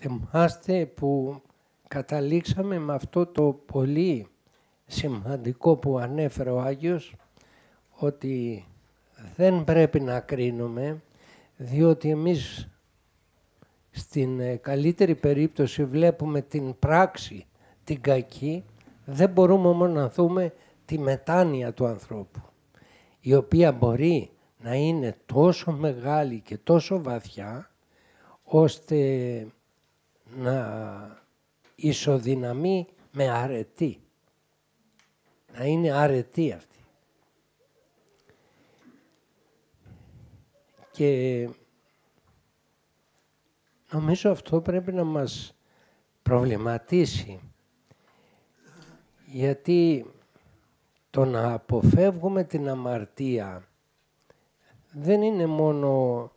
Θυμάστε που καταλήξαμε με αυτό το πολύ σημαντικό που ανέφερε ο Άγιος, ότι δεν πρέπει να κρίνουμε, διότι εμείς στην ε, καλύτερη περίπτωση βλέπουμε την πράξη, την κακή, δεν μπορούμε όμως να δούμε τη μετάνοια του ανθρώπου, η οποία μπορεί να είναι τόσο μεγάλη και τόσο βαθιά, ώστε να ισοδυναμεί με αρετή. Να είναι αρετή αυτή. Και νομίζω αυτό πρέπει να μας προβληματίσει. Γιατί το να αποφεύγουμε την αμαρτία δεν είναι μόνο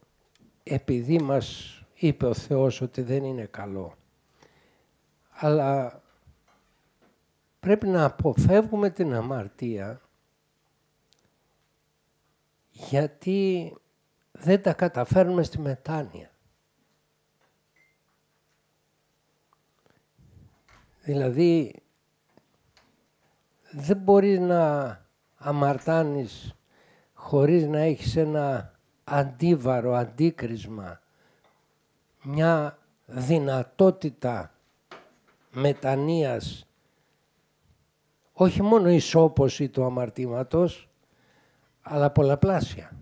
επειδή μας είπε ο Θεός ότι δεν είναι καλό. Αλλά πρέπει να αποφεύγουμε την αμαρτία γιατί δεν τα καταφέρνουμε στη μετάνοια. Δηλαδή, δεν μπορείς να αμαρτάνεις χωρίς να έχεις ένα αντίβαρο, αντίκρισμα, μια δυνατότητα μετανοίας, όχι μόνο ισόποση του αμαρτήματος, αλλά πολλαπλάσια.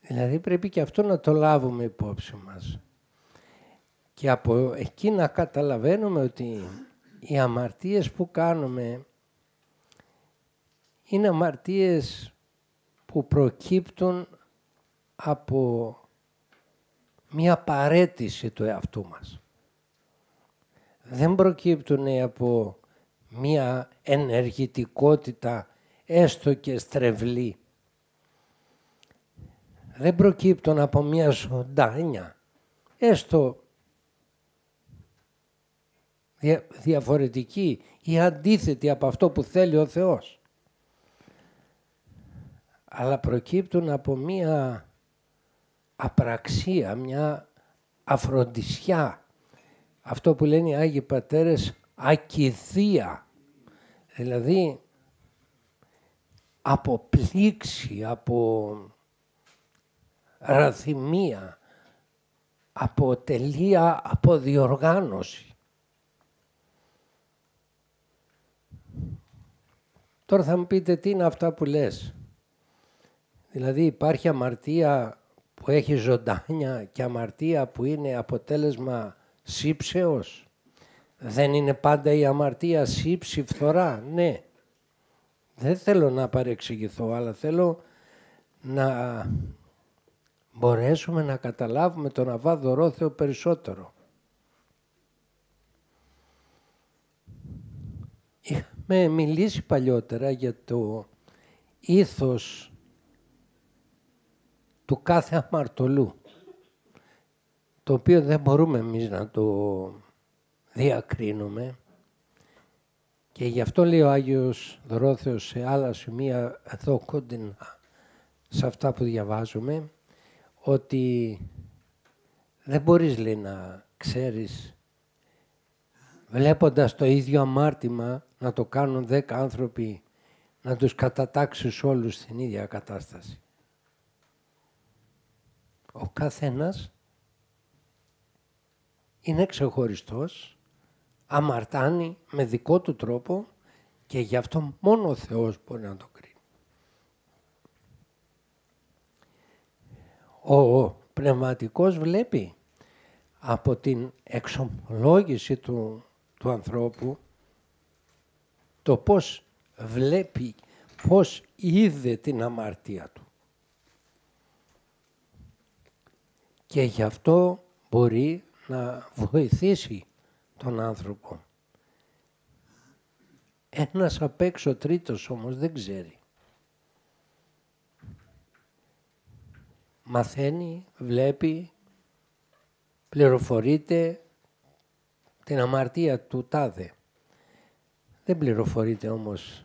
Δηλαδή πρέπει και αυτό να το λάβουμε υπόψη μας. Και από εκεί να καταλαβαίνουμε ότι οι αμαρτίες που κάνουμε είναι αμαρτίες που προκύπτουν από μια παρέτηση του εαυτού μας. Δεν προκύπτουν από μια ενεργητικότητα έστω και στρεβλή. Δεν προκύπτουν από μια ζωντάνια, έστω διαφορετική ή αντίθετη από αυτό που θέλει ο Θεός. Αλλά προκύπτουν από μία απραξία, μια αφροντισιά. Αυτό που λένε οι Άγιοι Πατέρες, ακιδεία. Δηλαδή, από πλήξη, από ραθυμία, από τελεία αποδιοργάνωση. Τώρα θα μου πείτε τι είναι αυτά που λες. Δηλαδή υπάρχει αμαρτία που έχει ζωντάνια και αμαρτία που είναι αποτέλεσμα σύψεως; Δεν είναι πάντα η αμαρτία σύψη φθορά; Ναι. Δεν θέλω να παρεξηγηθώ, αλλά θέλω να μπορέσουμε να καταλάβουμε τον Αβά Ρόθεο περισσότερο. Είχαμε μιλήσει παλιότερα για το ήθος του κάθε αμαρτωλού, το οποίο δεν μπορούμε εμείς να το διακρίνουμε. Και γι' αυτό λέει ο Άγιος Δρόθεος σε άλλα σημεία εδώ κοντινά σε αυτά που διαβάζουμε ότι δεν μπορείς λέει να ξέρεις βλέποντας το ίδιο αμάρτημα να το κάνουν δέκα άνθρωποι να τους κατατάξεις όλους στην ίδια κατάσταση ο καθένας είναι ξεχωριστός, αμαρτάνει με δικό του τρόπο και γι' αυτό μόνο ο Θεός μπορεί να το κρίνει. Ο πνευματικός βλέπει από την εξομολόγηση του, του ανθρώπου το πώς βλέπει, πώς είδε την αμαρτία του. Και γι' αυτό μπορεί να βοηθήσει τον άνθρωπο. Ένας απ' έξω τρίτος όμως δεν ξέρει. Μαθαίνει, βλέπει, πληροφορείται την αμαρτία του τάδε. Δεν πληροφορείται όμως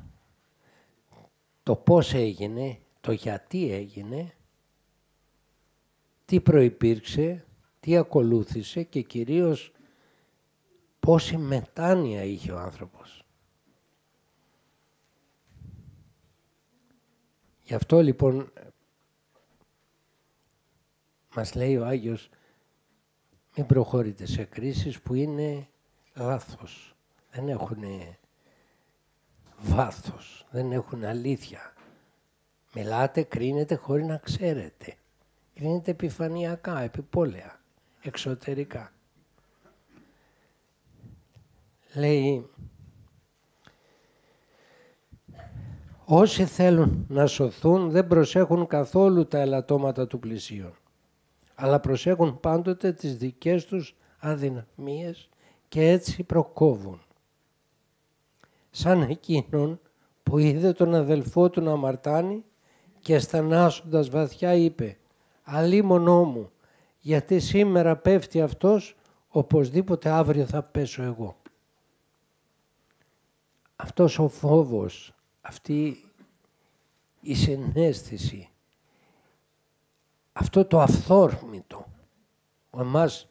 το πώς έγινε, το γιατί έγινε τι προϋπήρξε, τι ακολούθησε και κυρίως πόση μετάνοια είχε ο άνθρωπος. Γι' αυτό λοιπόν μας λέει ο Άγιος μην προχωρείτε σε κρίσεις που είναι λάθος. Δεν έχουν βάθος, δεν έχουν αλήθεια. Μιλάτε, κρίνετε χωρίς να ξέρετε. Κρίνετε επιφανειακά, επιπόλαια, εξωτερικά. Λέει, όσοι θέλουν να σωθούν δεν προσέχουν καθόλου τα ελαττώματα του πλησίον αλλά προσέχουν πάντοτε τις δικές τους αδυναμίες και έτσι προκόβουν. Σαν εκείνον που είδε τον αδελφό του να αμαρτάνει και στενάσοντας βαθιά είπε «Αλίμονό μου, γιατί σήμερα πέφτει αυτός, οπωσδήποτε αύριο θα πέσω εγώ». Αυτός ο φόβος, αυτή η συνέστηση αυτό το αυθόρμητο που εμάς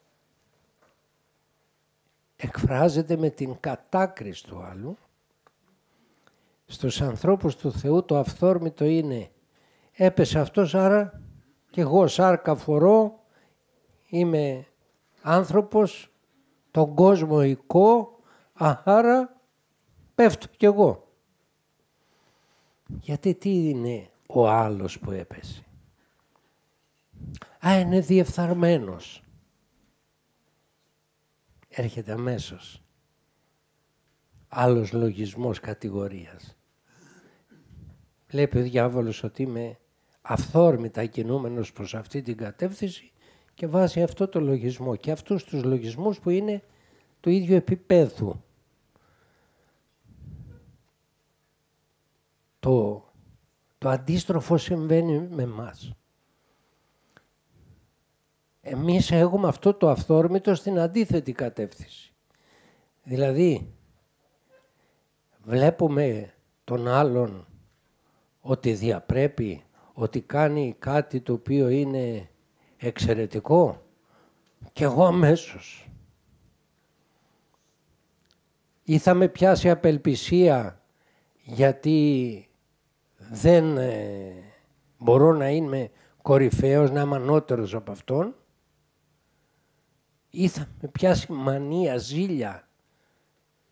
εκφράζεται με την κατάκριση του άλλου, στους ανθρώπους του Θεού το αυθόρμητο είναι έπεσε αυτός άρα και εγώ σάρκα φορώ, είμαι άνθρωπος, τον κόσμο οικό, άρα πέφτω κι εγώ. Γιατί τι είναι ο άλλος που έπεσε; Α, είναι διεφθαρμένος. Έρχεται αμέσως. Άλλος λογισμός κατηγορίας. Βλέπει ο διάβολος ότι είμαι αυθόρμητα κινούμενος προς αυτή την κατεύθυνση και βάζει αυτό το λογισμό και αυτούς τους λογισμούς που είναι του ίδιου επίπεδου. Το, το αντίστροφο συμβαίνει με μας. Εμείς έχουμε αυτό το αυθόρμητο στην αντίθετη κατεύθυνση. Δηλαδή, βλέπουμε τον άλλον ότι διαπρέπει, ότι κάνει κάτι το οποίο είναι εξαιρετικό και εγώ αμέσως. Ή θα με πιάσει απελπισία γιατί δεν ε, μπορώ να είμαι κορυφαίος, να είμαι ανώτερος από αυτόν ή θα με πιάσει μανία, ζήλια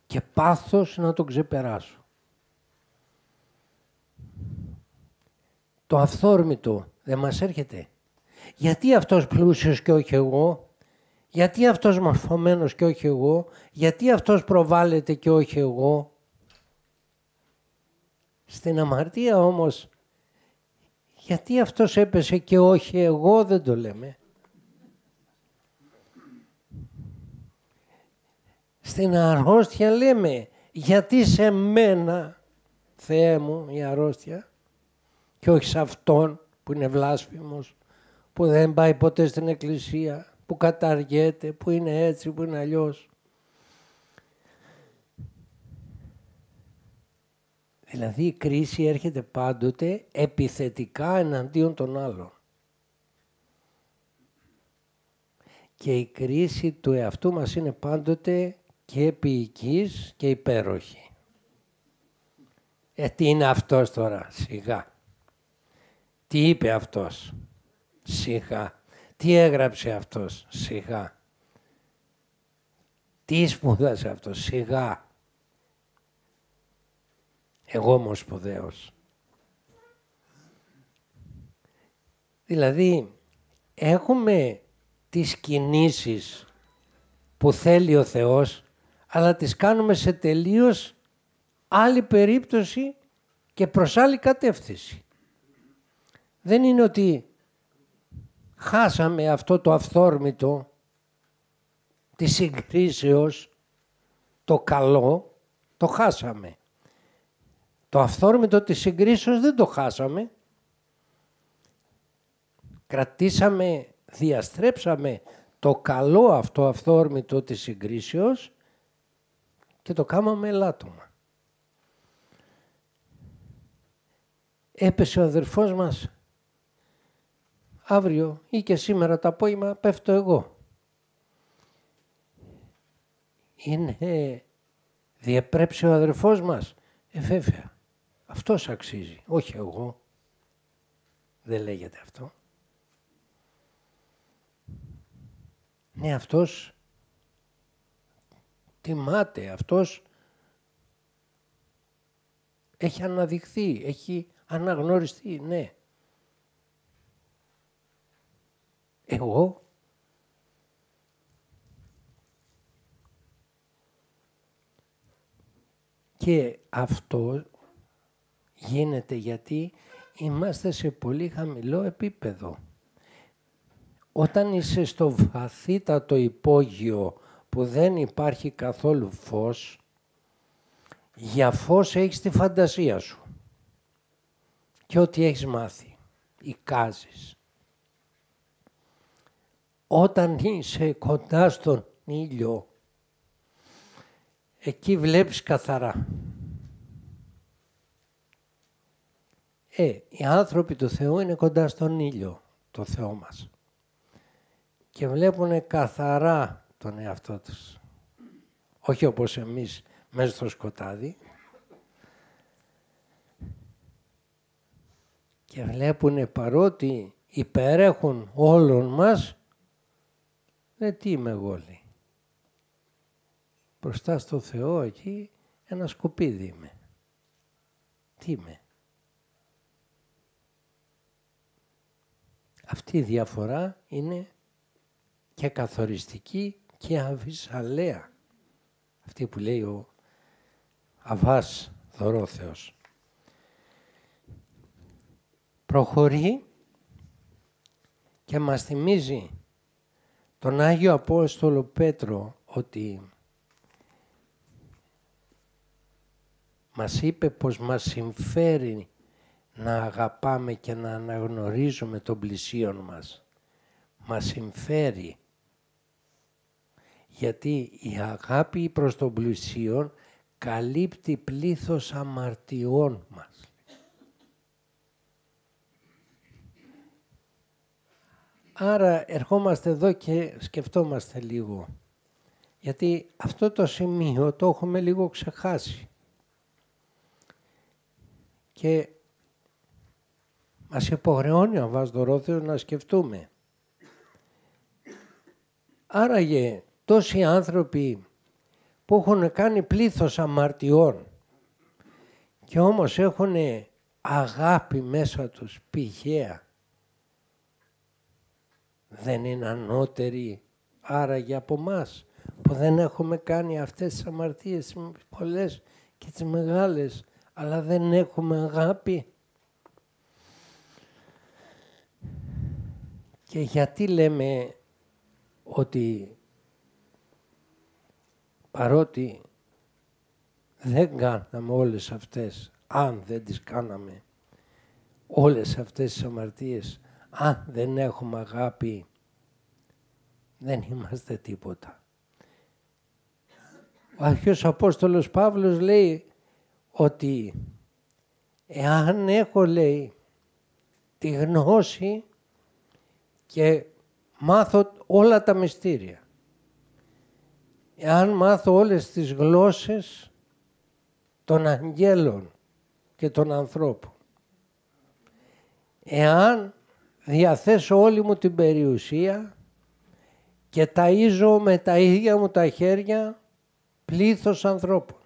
και πάθος να τον ξεπεράσω. Το αυθόρμητο δεν μας έρχεται. Γιατί αυτός πλούσιος και όχι εγώ, γιατί αυτός μορφωμένος και όχι εγώ, γιατί αυτός προβάλλεται και όχι εγώ; Στην αμαρτία όμως, γιατί αυτός έπεσε και όχι εγώ δεν το λέμε. Στην αρρώστια λέμε, γιατί σε μένα, Θεέ μου, η αρρώστια, και όχι σε αυτόν που είναι βλάσφημος, που δεν πάει ποτέ στην εκκλησία, που καταργέται, που είναι έτσι, που είναι αλλιώς. Δηλαδή η κρίση έρχεται πάντοτε επιθετικά εναντίον των άλλων. Και η κρίση του εαυτού μας είναι πάντοτε και ποιητικής και υπέροχη. Ε, τι είναι αυτός τώρα, σιγά. Τι είπε αυτός, σιγά. Τι έγραψε αυτός, σιγά. Τι σπουδάσε αυτός, σιγά. Εγώ όμως σπουδαίος. Δηλαδή, έχουμε τις κινήσεις που θέλει ο Θεός αλλά τις κάνουμε σε τελείως άλλη περίπτωση και προς άλλη κατεύθυνση. Δεν είναι ότι χάσαμε αυτό το αυθόρμητο της συγκρίσεως, το καλό, το χάσαμε. Το αυθόρμητο της συγκρίσεως δεν το χάσαμε. Κρατήσαμε, διαστρέψαμε το καλό αυτό αυθόρμητο της συγκρίσεως και το κάμαμε ελάττωμα. Έπεσε ο αδερφός μας, αύριο ή και σήμερα το απόγευμα πέφτω εγώ. Είναι διεπρέψει ο αδερφός μας. Ε, βέβαια. Αυτός αξίζει, όχι εγώ. Δεν λέγεται αυτό. Ναι, αυτός τιμάται, αυτός έχει αναδειχθεί, έχει αναγνωριστεί, ναι. Εγώ; Και αυτό γίνεται γιατί είμαστε σε πολύ χαμηλό επίπεδο. Όταν είσαι στο βαθύτατο υπόγειο που δεν υπάρχει καθόλου φως, για φως έχεις τη φαντασία σου και ό,τι έχεις μάθει, εικάζεις. Όταν είσαι κοντά στον ήλιο, εκεί βλέπεις καθαρά. Ε, οι άνθρωποι του Θεού είναι κοντά στον ήλιο, το Θεό μας. Και βλέπουν καθαρά τον εαυτό τους. Όχι όπως εμείς μέσα στο σκοτάδι. Και βλέπουν παρότι υπερέχουν όλων μας, δεν τι είμαι εγώ λέει. Μπροστά στο Θεό εκεί ένα σκουπίδι είμαι. Τι είμαι. Αυτή η διαφορά είναι και καθοριστική και αβυσαλέα. Αυτή που λέει ο Αβάς Δωρόθεος. Προχωρεί και μας θυμίζει τον Άγιο Απόστολο Πέτρο ότι μας είπε πως μας συμφέρει να αγαπάμε και να αναγνωρίζουμε τον πλησίον μας. Μας συμφέρει. Γιατί η αγάπη προς τον πλησίον καλύπτει πλήθος αμαρτιών μας. Άρα ερχόμαστε εδώ και σκεφτόμαστε λίγο. Γιατί αυτό το σημείο το έχουμε λίγο ξεχάσει. Και μας υποχρεώνει ο Βάσδορόθεος να σκεφτούμε. Άραγε τόσοι άνθρωποι που έχουν κάνει πλήθος αμαρτιών και όμως έχουν αγάπη μέσα τους πηγαία. Δεν είναι ανώτεροι άραγε από μας που δεν έχουμε κάνει αυτές τις αμαρτίες πολλές και τις μεγάλες αλλά δεν έχουμε αγάπη. Και γιατί λέμε ότι παρότι δεν κάναμε όλες αυτές, αν δεν τις κάναμε, όλες αυτές τις αμαρτίες, αν δεν έχουμε αγάπη, δεν είμαστε τίποτα. Ο Αρχαίος Απόστολος Παύλος λέει ότι εάν έχω, λέει, τη γνώση και μάθω όλα τα μυστήρια, εάν μάθω όλες τις γλώσσες των αγγέλων και των ανθρώπων, εάν διαθέσω όλη μου την περιουσία και ταΐζω με τα ίδια μου τα χέρια πλήθος ανθρώπων.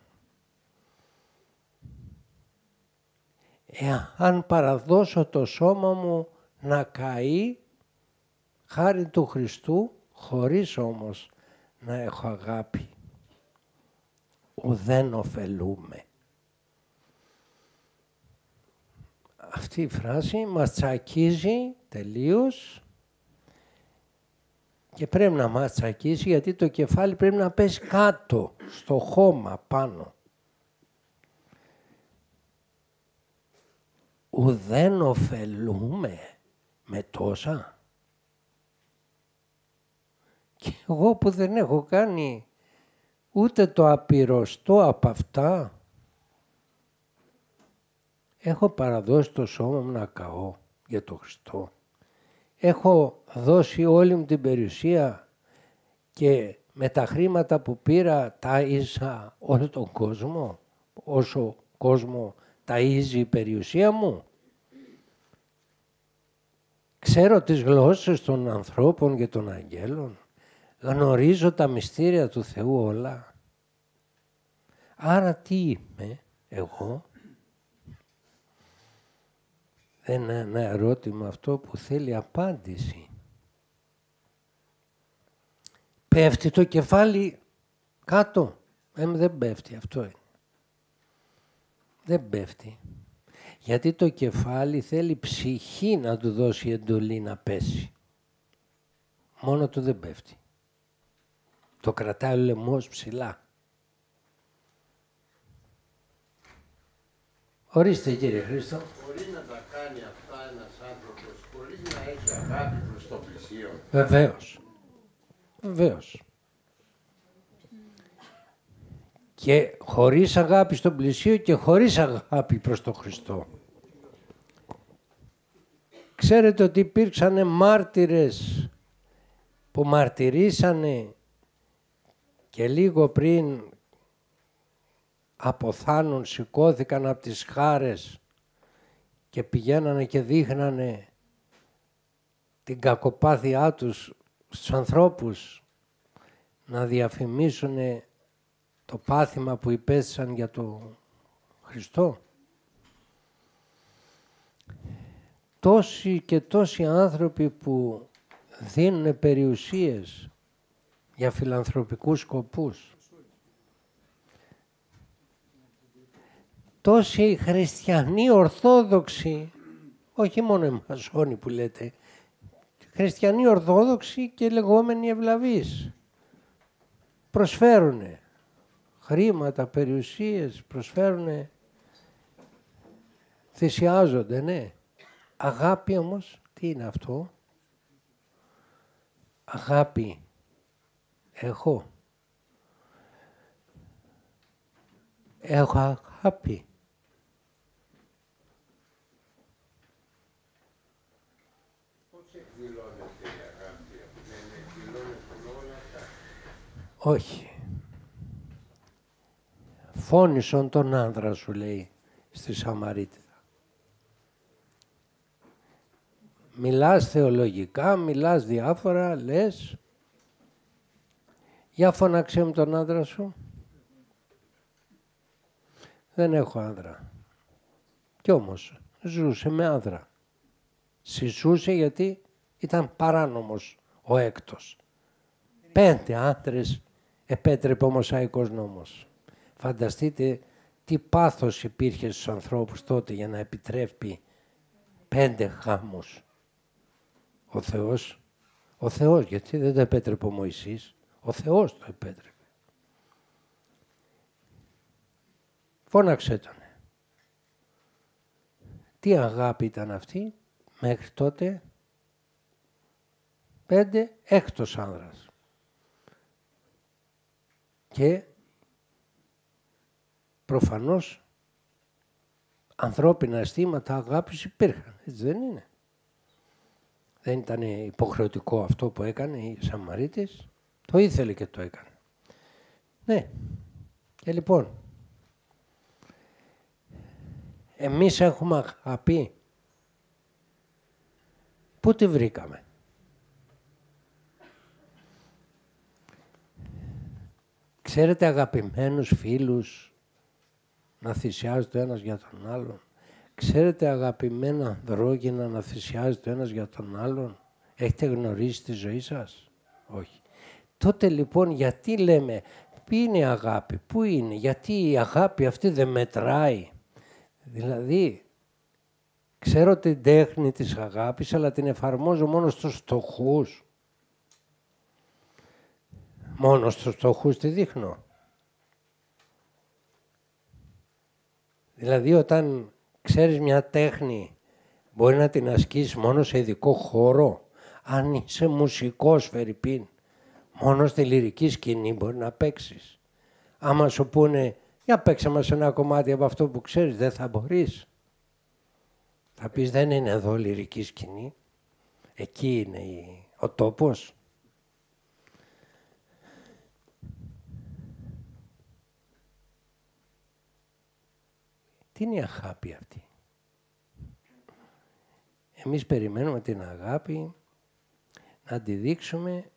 Εάν παραδώσω το σώμα μου να καεί χάρη του Χριστού, χωρίς όμως να έχω αγάπη. Ουδέν ωφελούμε. Αυτή η φράση μας τσακίζει τελείως και πρέπει να μας τσακίσει γιατί το κεφάλι πρέπει να πέσει κάτω, στο χώμα πάνω. Ουδέν ωφελούμε με τόσα. Και εγώ που δεν έχω κάνει ούτε το απειροστό από αυτά, έχω παραδώσει το σώμα μου να καώ για το Χριστό. έχω δώσει όλη μου την περιουσία και με τα χρήματα που πήρα τα ίσα όλο τον κόσμο, όσο κόσμο τα ίζει η περιουσία μου. Ξέρω τις γλώσσες των ανθρώπων και των αγγέλων. Γνωρίζω τα μυστήρια του Θεού όλα. Άρα τι είμαι εγώ; Δεν είναι ένα ερώτημα αυτό που θέλει απάντηση. Πέφτει το κεφάλι κάτω. Ε, δεν πέφτει, αυτό είναι. Δεν πέφτει. Γιατί το κεφάλι θέλει ψυχή να του δώσει εντολή να πέσει. Μόνο του δεν πέφτει. Το κρατάει ο λαιμός ψηλά. Ορίστε κύριε Χρήστο. Μπορεί να τα κάνει αυτά ένας άνθρωπος χωρίς να έχει αγάπη προς το πλησίο. Βεβαίως. Βεβαίως. Και χωρίς αγάπη στον πλησίο και χωρίς αγάπη προς τον Χριστό. Ξέρετε ότι υπήρξαν μάρτυρες που μαρτυρήσανε και λίγο πριν αποθάνουν, σηκώθηκαν από τις χάρες και πηγαίνανε και δείχνανε την κακοπάθειά τους στους ανθρώπους να διαφημίσουν το πάθημα που υπέστησαν για το Χριστό. Τόσοι και τόσοι άνθρωποι που δίνουν περιουσίες για φιλανθρωπικούς σκοπούς. Τόσοι χριστιανοί ορθόδοξοι, όχι μόνο οι μασόνοι που λέτε, χριστιανοί ορθόδοξοι και λεγόμενοι ευλαβείς. Προσφέρουν χρήματα, περιουσίες, προσφέρουν, θυσιάζονται, ναι. Αγάπη όμως, τι είναι αυτό; Αγάπη έχω. Έχω αγάπη. Όχι. Φώνησον τον άνδρα σου λέει στη Σαμαρίτιδα. Μιλάς θεολογικά, μιλάς διάφορα, λες. Για φωνάξε μου τον άντρα σου. Δεν έχω άντρα. Κι όμως ζούσε με άντρα. Συζούσε γιατί ήταν παράνομος ο έκτος. Πέντε άντρες επέτρεπε ο Μωσαϊκός νόμος. Φανταστείτε τι πάθος υπήρχε στους ανθρώπους τότε για να επιτρέπει πέντε χάμους. Ο Θεός, ο Θεός, γιατί δεν το επέτρεπε ο Μωυσής, ο Θεός το επέτρεπε. Φώναξε τον. Τι αγάπη ήταν αυτή; Μέχρι τότε. Πέντε έκτος άνδρας. Και προφανώς ανθρώπινα αισθήματα αγάπης υπήρχαν. Έτσι δεν είναι; Δεν ήταν υποχρεωτικό αυτό που έκανε η Σαμαρίτης; Το ήθελε και το έκανε. Ναι. Και λοιπόν, εμείς έχουμε αγάπη. Πού τη βρήκαμε; Ξέρετε αγαπημένους φίλους να θυσιάζεται ο ένας για τον άλλον. Ξέρετε αγαπημένα ανδρόγυνα να θυσιάζεται ο ένας για τον άλλον. Έχετε γνωρίσει τη ζωή σας; Όχι. Τότε λοιπόν γιατί λέμε πού είναι η αγάπη, πού είναι, γιατί η αγάπη αυτή δεν μετράει. Δηλαδή, ξέρω την τέχνη της αγάπης, αλλά την εφαρμόζω μόνο στους στοχούς. Μόνο στους στοχούς τη δείχνω. Δηλαδή, όταν ξέρεις μια τέχνη, μπορεί να την ασκήσεις μόνο σε ειδικό χώρο. Αν είσαι μουσικός, Φερρυπίν, μόνο στη λυρική σκηνή μπορεί να παίξεις. Άμα σου πούνε, για παίξε μας ένα κομμάτι από αυτό που ξέρεις, δεν θα μπορείς. Θα πεις, δεν είναι εδώ λυρική σκηνή. Εκεί είναι ο τόπος. Τι είναι η αγάπη αυτή; Εμείς περιμένουμε την αγάπη να τη δείξουμε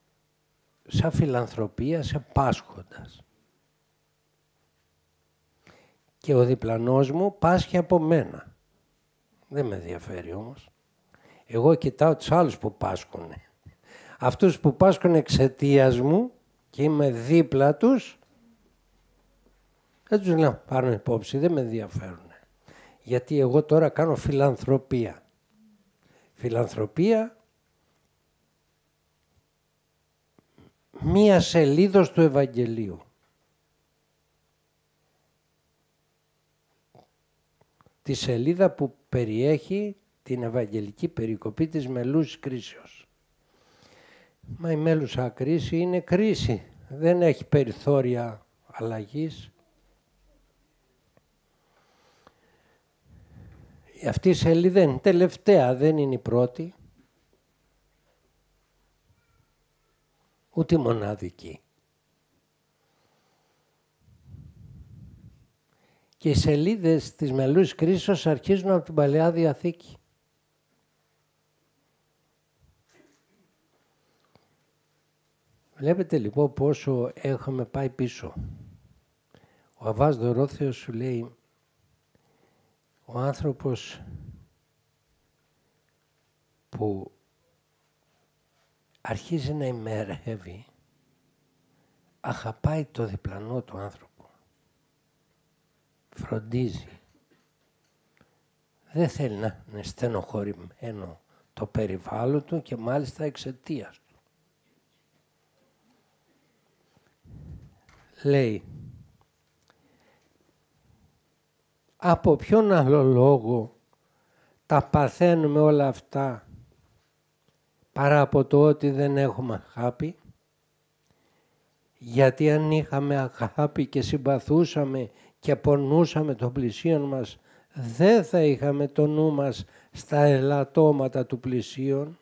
σαν φιλανθρωπία, σε πάσχοντας. Και ο διπλανός μου πάσχει από μένα. Δεν με ενδιαφέρει όμως. Εγώ κοιτάω τους άλλους που πάσχουν. Αυτούς που πάσχουν εξαιτίας μου και είμαι δίπλα τους, δεν τους λέω πάρουν υπόψη, δεν με ενδιαφέρουν. Γιατί εγώ τώρα κάνω φιλανθρωπία. Φιλανθρωπία μία σελίδος του Ευαγγελίου. Τη σελίδα που περιέχει την Ευαγγελική περικοπή της μελούς κρίσεως. Μα η μέλουσα κρίση είναι κρίση. Δεν έχει περιθώρια αλλαγής. Αυτή η σελίδα είναι τελευταία, δεν είναι η πρώτη. Ούτε μοναδική. Και οι σελίδες της μελούς κρίσεως αρχίζουν από την Παλαιά Διαθήκη. Βλέπετε λοιπόν πόσο έχουμε πάει πίσω. Ο Αβάς Δωρόθεος σου λέει ο άνθρωπος που αρχίζει να ημερεύει αγαπάει το διπλανό του άνθρωπο. Φροντίζει. Δεν θέλει να είναι στενοχωρημένο το περιβάλλον του και μάλιστα εξαιτίας του. Λέει, από ποιον άλλο λόγο τα παθαίνουμε όλα αυτά παρά από το ότι δεν έχουμε αγάπη; Γιατί αν είχαμε αγάπη και συμπαθούσαμε και πονούσαμε τον πλησίον μας, δεν θα είχαμε το νου μας στα ελαττώματα του πλησίον.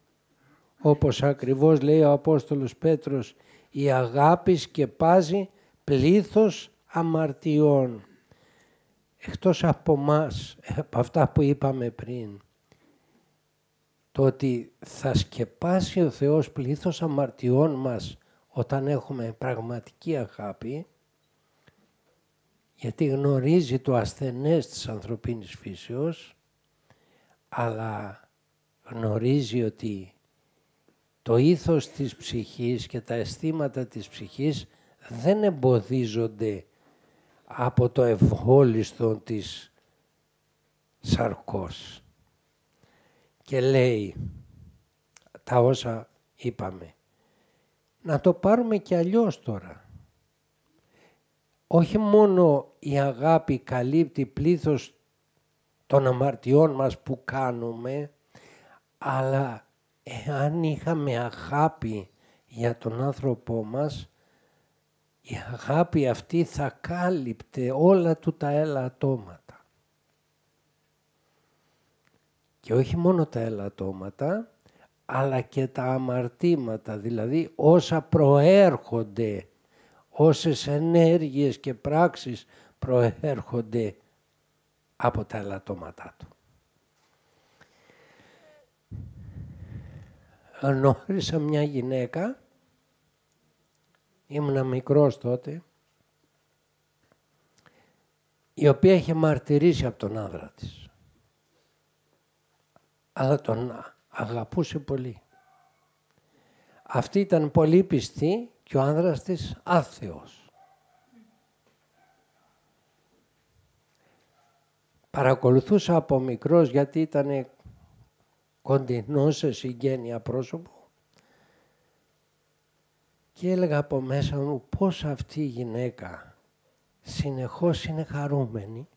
Όπως ακριβώς λέει ο Απόστολος Πέτρος, η αγάπη σκεπάζει πλήθος αμαρτιών εκτός από μας, από αυτά που είπαμε πριν, το ότι θα σκεπάσει ο Θεός πλήθος αμαρτιών μας όταν έχουμε πραγματική αγάπη, γιατί γνωρίζει το ασθενές της ανθρωπίνης φύσεως, αλλά γνωρίζει ότι το ήθος της ψυχής και τα αισθήματα της ψυχής δεν εμποδίζονται από το ευόλιστο της σαρκός. Και λέει τα όσα είπαμε. Να το πάρουμε και αλλιώς τώρα. Όχι μόνο η αγάπη καλύπτει πλήθος των αμαρτιών μας που κάνουμε, αλλά εάν είχαμε αγάπη για τον άνθρωπό μας, η αγάπη αυτή θα κάλυπτε όλα του τα ελαττώματα. Και όχι μόνο τα ελαττώματα, αλλά και τα αμαρτήματα, δηλαδή όσα προέρχονται, όσες ενέργειες και πράξεις προέρχονται από τα ελαττώματά του. Γνώρισα μια γυναίκα ήμουνα μικρός τότε, η οποία είχε μαρτυρήσει από τον άνδρα της. Αλλά τον αγαπούσε πολύ. Αυτή ήταν πολύ πιστή και ο άνδρας της άθεος. Παρακολουθούσα από μικρός γιατί ήταν κοντινός σε συγγένεια πρόσωπο και έλεγα από μέσα μου πώς αυτή η γυναίκα συνεχώς είναι χαρούμενη.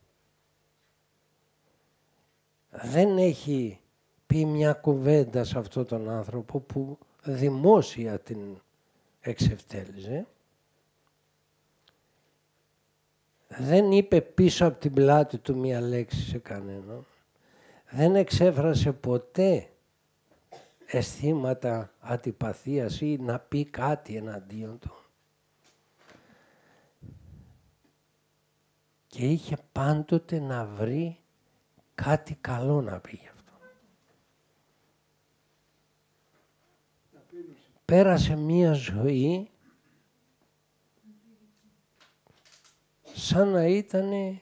Δεν έχει πει μια κουβέντα σε αυτόν τον άνθρωπο που δημόσια την εξευτέλιζε. Δεν είπε πίσω από την πλάτη του μία λέξη σε κανέναν. Δεν εξέφρασε ποτέ αισθήματα αντιπαθίας ή να πει κάτι εναντίον του. Και είχε πάντοτε να βρει κάτι καλό να πει γι' αυτό. Πέρασε μία ζωή σαν να ήταν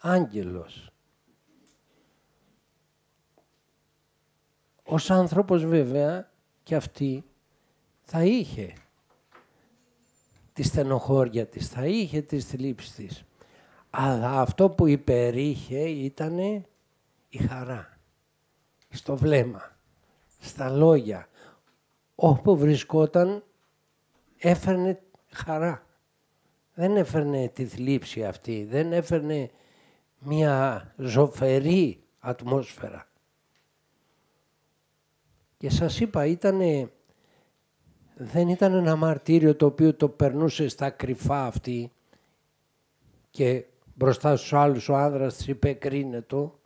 άγγελος. Ως άνθρωπος βέβαια και αυτή θα είχε τη στενοχώρια της, θα είχε τις θλίψεις της. Αλλά αυτό που υπερήχε ήταν η χαρά. Στο βλέμμα, στα λόγια. Όπου βρισκόταν έφερνε χαρά. Δεν έφερνε τη θλίψη αυτή, δεν έφερνε μια ζωφερή ατμόσφαιρα. Και σας είπα, ήτανε, δεν ήταν ένα μαρτύριο το οποίο το περνούσε στα κρυφά αυτή και μπροστά στους άλλους ο άνδρας της είπε το,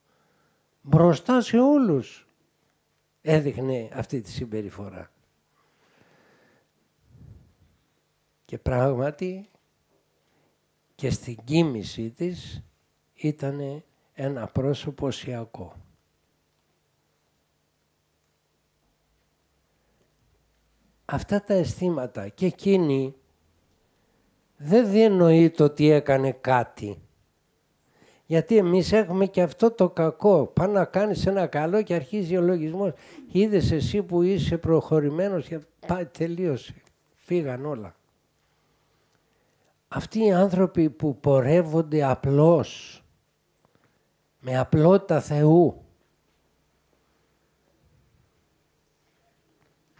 μπροστά σε όλους έδειχνε αυτή τη συμπεριφορά. Και πράγματι και στην κίνησή της ήταν ένα πρόσωπο σιακό. Αυτά τα αισθήματα και εκείνη δεν διεννοεί το ότι έκανε κάτι. Γιατί εμείς έχουμε και αυτό το κακό. Πάνω να κάνεις ένα καλό και αρχίζει ο λογισμός. Είδες εσύ που είσαι προχωρημένος και πάει, τελείωσε. Φύγαν όλα. Αυτοί οι άνθρωποι που πορεύονται απλώς, με απλότητα Θεού,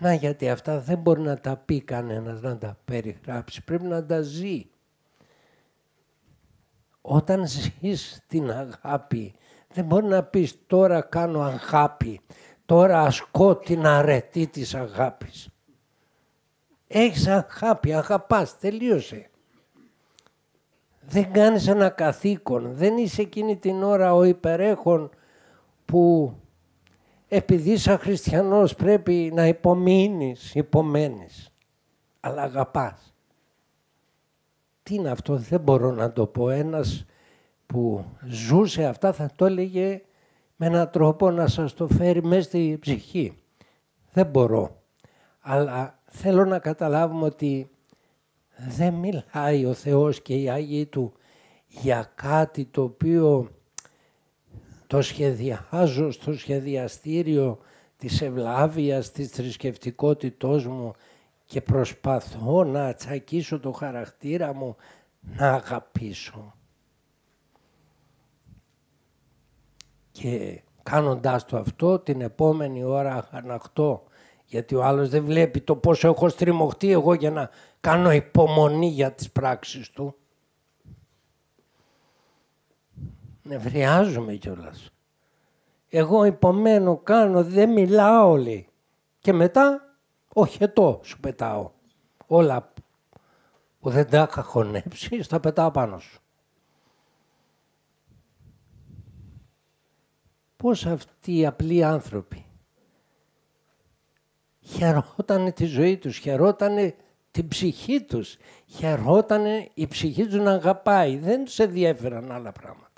Να γιατί αυτά δεν μπορεί να τα πει κανένας, να τα περιγράψει. Πρέπει να τα ζει. Όταν ζεις την αγάπη, δεν μπορεί να πεις τώρα κάνω αγάπη, τώρα ασκώ την αρετή της αγάπης. Έχεις αγάπη, αγαπάς, τελείωσε. Δεν κάνεις ένα καθήκον, δεν είσαι εκείνη την ώρα ο υπερέχον που επειδή σαν χριστιανός πρέπει να υπομείνεις, υπομένεις, αλλά αγαπάς. Τι είναι αυτό, δεν μπορώ να το πω. Ένας που ζούσε αυτά θα το έλεγε με έναν τρόπο να σας το φέρει μέσα στη ψυχή. Δεν μπορώ. Αλλά θέλω να καταλάβουμε ότι δεν μιλάει ο Θεός και οι Άγιοι Του για κάτι το οποίο το σχεδιάζω στο σχεδιαστήριο της ευλάβειας, της θρησκευτικότητός μου και προσπαθώ να τσακίσω το χαρακτήρα μου να αγαπήσω. Και κάνοντάς το αυτό την επόμενη ώρα ανακτώ γιατί ο άλλος δεν βλέπει το πόσο έχω στριμωχτεί εγώ για να κάνω υπομονή για τις πράξεις του. Νευριάζομαι κιόλας. Εγώ υπομένω, κάνω, δεν μιλάω όλοι. Και μετά, οχετό σου πετάω. Όλα που δεν τα είχα χωνέψει, στα πετάω πάνω σου. Πώς αυτοί οι απλοί άνθρωποι χαιρότανε τη ζωή τους, χαιρότανε την ψυχή τους, χαιρότανε η ψυχή τους να αγαπάει. Δεν τους ενδιαφέραν άλλα πράγματα.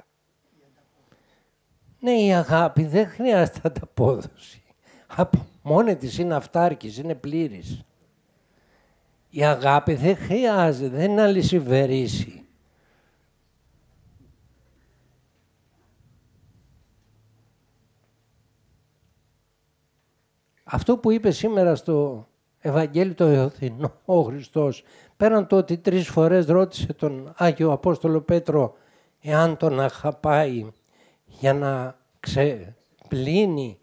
Ναι, η αγάπη δεν χρειάζεται ανταπόδοση. Από μόνη της είναι αυτάρκης, είναι πλήρης. Η αγάπη δεν χρειάζεται, δεν είναι αλυσιβερήση. Αυτό που είπε σήμερα στο Ευαγγέλιο το Ιωθινό ο Χριστός, πέραν το ότι τρεις φορές ρώτησε τον Άγιο Απόστολο Πέτρο εάν τον αγαπάει για να ξεπλύνει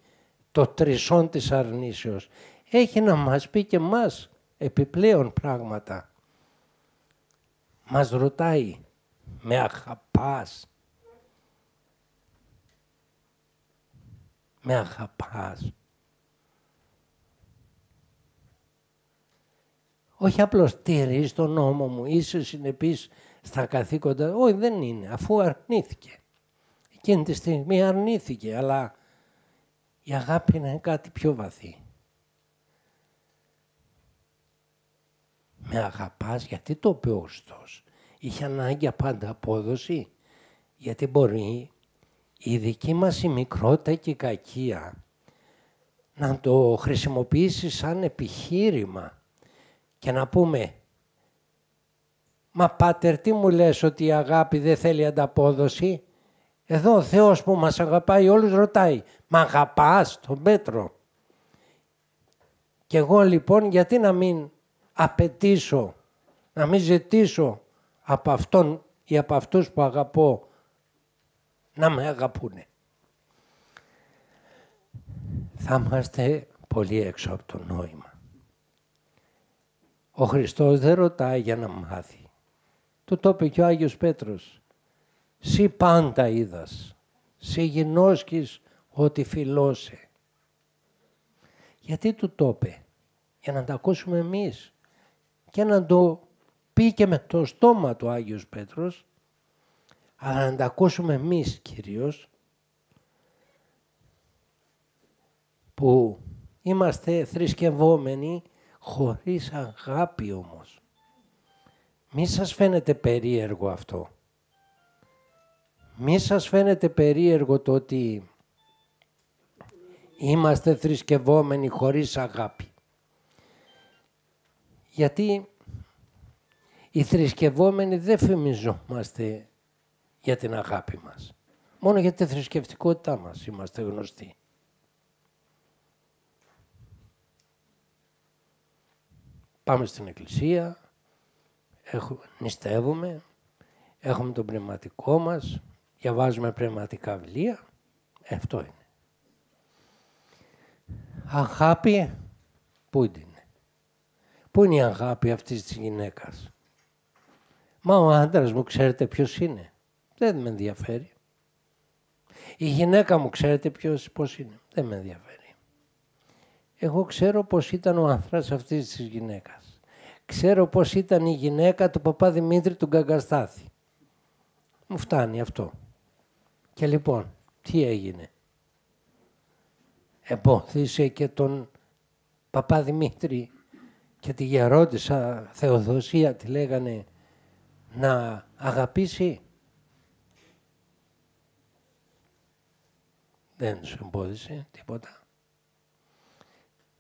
το τρισόν της αρνήσεως. Έχει να μας πει και μας επιπλέον πράγματα. Μας ρωτάει, με αγαπάς; Με αγαπάς. όχι απλώς τηρείς τον νόμο μου, είσαι συνεπής στα καθήκοντα. Όχι, δεν είναι, αφού αρνήθηκε. Εκείνη τη στιγμή αρνήθηκε, αλλά η αγάπη είναι κάτι πιο βαθύ. Με αγαπάς, γιατί το πει ο Χριστός; Είχε ανάγκη πάντα απόδοση, γιατί μπορεί η δική μας η μικρότητα και η κακία να το χρησιμοποιήσει σαν επιχείρημα και να πούμε «Μα πάτερ, τι μου λες ότι η αγάπη δεν θέλει ανταπόδοση» Εδώ ο Θεός που μας αγαπάει όλους ρωτάει «Μα αγαπάς τον Πέτρο» Και εγώ λοιπόν γιατί να μην απαιτήσω, να μην ζητήσω από αυτόν ή από αυτούς που αγαπώ να με αγαπούνε; Θα είμαστε πολύ έξω από το νόημα. Ο Χριστός δεν ρωτάει για να μάθει. Του το είπε και ο Άγιος Πέτρος. Σύ πάντα είδας. Σύ γινώσκεις ότι φιλώσε. Γιατί του το είπε. Για να τα ακούσουμε εμείς. Και να το πει και με το στόμα του Άγιος Πέτρος. Αλλά να τα ακούσουμε εμείς κυρίως. Που είμαστε θρησκευόμενοι χωρίς αγάπη όμως. Μη σας φαίνεται περίεργο αυτό. Μη σας φαίνεται περίεργο το ότι είμαστε θρησκευόμενοι χωρίς αγάπη. Γιατί οι θρησκευόμενοι δεν φημιζόμαστε για την αγάπη μας. Μόνο για τη θρησκευτικότητά μας είμαστε γνωστοί. Πάμε στην εκκλησία, έχουμε, νηστεύουμε, έχουμε τον πνευματικό μας, διαβάζουμε πνευματικά βιβλία. Ε, αυτό είναι. Αγάπη, πού είναι; Πού είναι η αγάπη αυτής της γυναίκας; Μα ο άντρας μου ξέρετε ποιος είναι; Δεν με ενδιαφέρει. Η γυναίκα μου ξέρετε ποιος, πώς είναι; Δεν με ενδιαφέρει. Εγώ ξέρω πώς ήταν ο άνθρας αυτής της γυναίκας. Ξέρω πώς ήταν η γυναίκα του παπά Δημήτρη του Γκαγκαστάθη. Μου φτάνει αυτό. Και λοιπόν, τι έγινε; Επόθησε και τον παπά Δημήτρη και τη γερόντισα Θεοδοσία τη λέγανε να αγαπήσει. Δεν σου εμπόδισε τίποτα.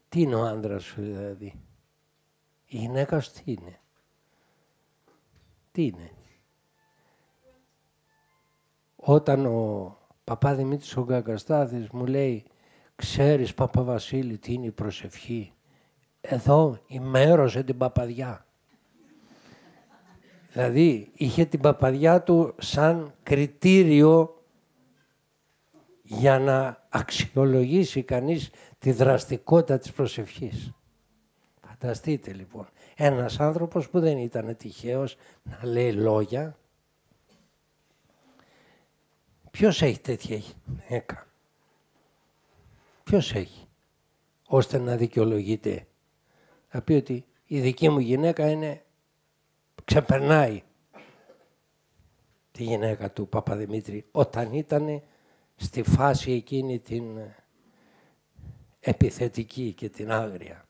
Τι είναι ο άντρας σου δηλαδή; Η γυναίκα σου τι είναι; Τι είναι; Όταν ο παπά Δημήτρης ο Γκαγκαστάθης μου λέει «Ξέρεις παπα Βασίλη τι είναι η προσευχή» εδώ ημέρωσε την παπαδιά. Δηλαδή είχε την παπαδιά του σαν κριτήριο για να αξιολογήσει κανείς τη δραστικότητα της προσευχής. Φανταστείτε λοιπόν, ένας άνθρωπος που δεν ήταν τυχαίος να λέει λόγια, ποιος έχει τέτοια γυναίκα, ποιος έχει, ώστε να δικαιολογείται; Θα πει ότι η δική μου γυναίκα είναι, ξεπερνάει τη γυναίκα του Παπαδημήτρη όταν ήταν στη φάση εκείνη την επιθετική και την άγρια.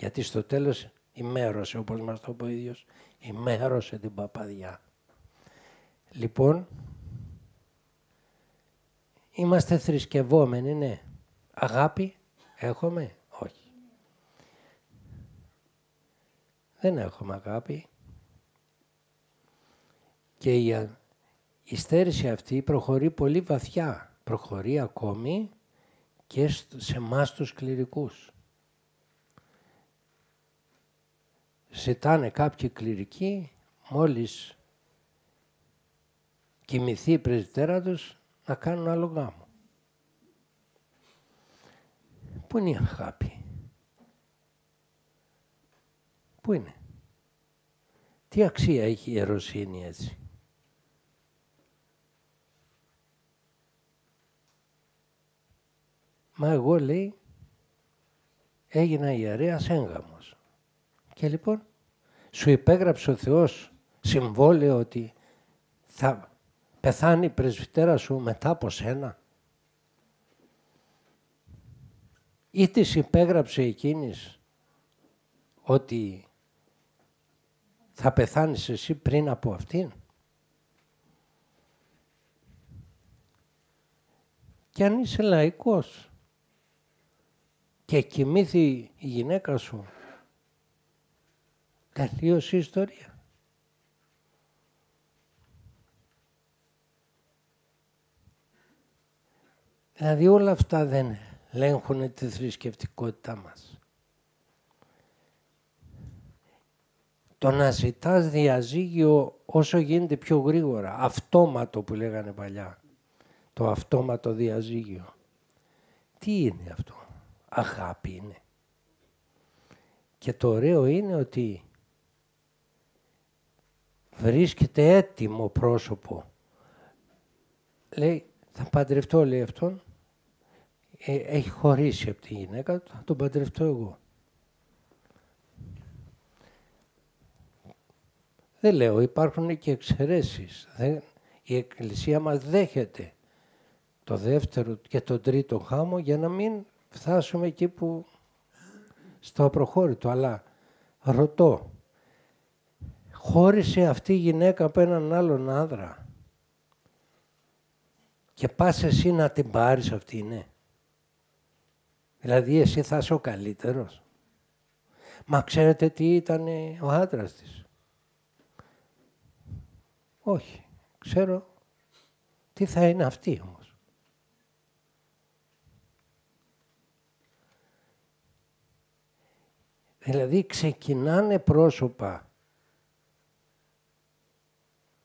Γιατί στο τέλος ημέρωσε, όπως μας το είπε ο ίδιος, ημέρωσε την παπαδιά. Λοιπόν, είμαστε θρησκευόμενοι, ναι. Αγάπη έχουμε, δεν έχουμε αγάπη. Και η, η στέρηση αυτή προχωρεί πολύ βαθιά. Προχωρεί ακόμη και σε εμάς τους κληρικούς. Ζητάνε κάποιοι κληρικοί μόλις κοιμηθεί η πρεσβυτέρα τους να κάνουν άλλο γάμο. Πού είναι η αγάπη; Πού είναι; Τι αξία έχει η ιεροσύνη έτσι; Μα εγώ λέει έγινα ιερέας έγγαμος. Και λοιπόν σου υπέγραψε ο Θεός συμβόλαιο ότι θα πεθάνει η πρεσβυτέρα σου μετά από σένα. Ή της υπέγραψε εκείνης ότι θα πεθάνεις εσύ πριν από αυτήν. Και αν είσαι λαϊκός και κοιμήθη η γυναίκα σου, τελείωσε η ιστορία. Δηλαδή όλα αυτά δεν ελέγχουν τη θρησκευτικότητά μας. Το να ζητάς διαζύγιο όσο γίνεται πιο γρήγορα, αυτόματο που λέγανε παλιά, το αυτόματο διαζύγιο. Τι είναι αυτό, αγάπη είναι. Και το ωραίο είναι ότι βρίσκεται έτοιμο πρόσωπο. Λέει, θα παντρευτώ, λέει αυτόν, ε, έχει χωρίσει από τη γυναίκα του, θα τον παντρευτώ εγώ. Δεν λέω, υπάρχουν και εξαιρέσεις. η Εκκλησία μας δέχεται το δεύτερο και το τρίτο χάμο για να μην φτάσουμε εκεί που στο απροχώρητο. Αλλά ρωτώ, χώρισε αυτή η γυναίκα από έναν άλλον άνδρα και πας εσύ να την πάρεις αυτή, ναι. Δηλαδή εσύ θα είσαι ο καλύτερος. Μα ξέρετε τι ήταν ο άντρας της; Όχι. Ξέρω τι θα είναι αυτή όμως. Δηλαδή ξεκινάνε πρόσωπα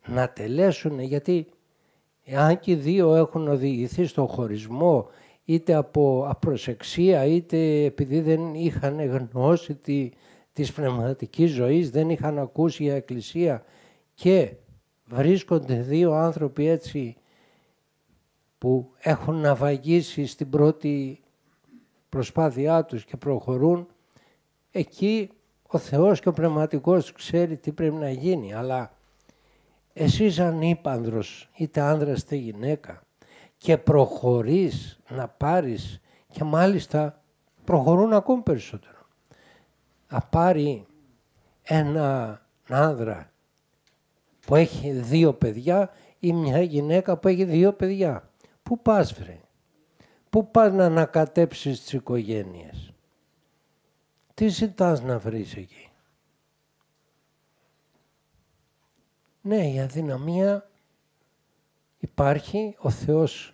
να τελέσουν γιατί αν και οι δύο έχουν οδηγηθεί στο χωρισμό είτε από απροσεξία είτε επειδή δεν είχαν γνώση τη, της πνευματικής ζωής, δεν είχαν ακούσει για εκκλησία και βρίσκονται δύο άνθρωποι έτσι που έχουν ναυαγίσει στην πρώτη προσπάθειά τους και προχωρούν, εκεί ο Θεός και ο Πνευματικός ξέρει τι πρέπει να γίνει. Αλλά εσύ σαν ύπανδρος, είτε άνδρας είτε γυναίκα, και προχωρείς να πάρεις και μάλιστα προχωρούν ακόμη περισσότερο. Να πάρει ένα άνδρα που έχει δύο παιδιά ή μια γυναίκα που έχει δύο παιδιά. Πού πας βρε; Πού πας να ανακατέψεις τις οικογένειες; Τι ζητάς να βρεις εκεί; Ναι, η αδυναμία υπάρχει, ο Θεός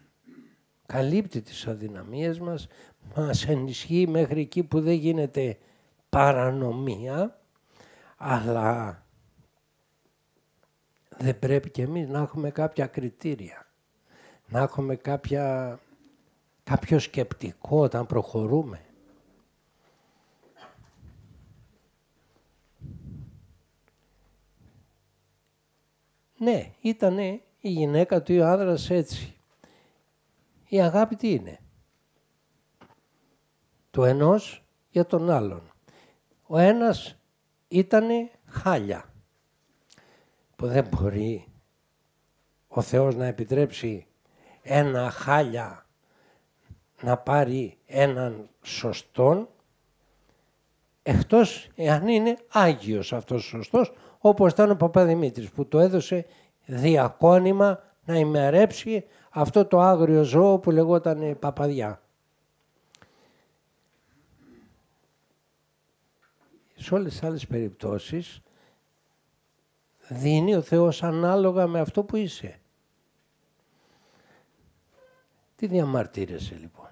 καλύπτει τις αδυναμίες μας, μας ενισχύει μέχρι εκεί που δεν γίνεται παρανομία, αλλά δεν πρέπει και εμείς να έχουμε κάποια κριτήρια, να έχουμε κάποια, κάποιο σκεπτικό όταν προχωρούμε. Ναι, ήταν η γυναίκα του ή ο άνδρας έτσι. Η αγάπη τι είναι; Το ενός για τον άλλον. Ο ένας ήταν χάλια που δεν μπορεί ο Θεός να επιτρέψει ένα χάλια να πάρει έναν σωστόν εκτός εάν είναι Άγιος αυτός ο σωστός όπως ήταν ο Παπαδημήτρης που το έδωσε διακόνημα να ημερέψει αυτό το άγριο ζώο που λεγόταν παπαδιά. Σε όλες τις άλλες περιπτώσεις δίνει ο Θεός ανάλογα με αυτό που είσαι. Τι διαμαρτύρεσαι λοιπόν;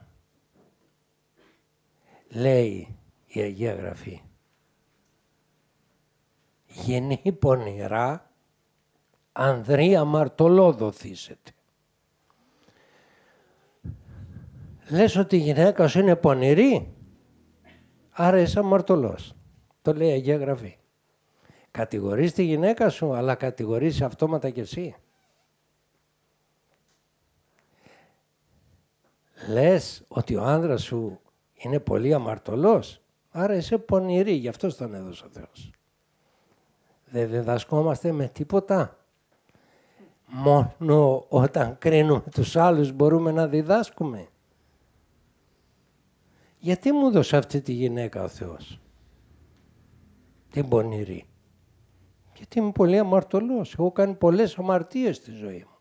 Λέει η Αγία Γραφή. Γεννή πονηρά, ανδρεία μαρτωλό Λες ότι η γυναίκα σου είναι πονηρή, άρα είσαι αμαρτωλός. Το λέει η Αγία Γραφή. Κατηγορείς τη γυναίκα σου, αλλά κατηγορείς αυτόματα κι εσύ. Λες ότι ο άνδρας σου είναι πολύ αμαρτωλός, άρα είσαι πονηρή, γι' αυτό τον έδωσε ο Θεός. Δεν διδασκόμαστε με τίποτα. Μόνο όταν κρίνουμε τους άλλους μπορούμε να διδάσκουμε. Γιατί μου έδωσε αυτή τη γυναίκα ο Θεός; Την πονηρή. Γιατί είμαι πολύ αμαρτωλός. Έχω κάνει πολλές αμαρτίες στη ζωή μου.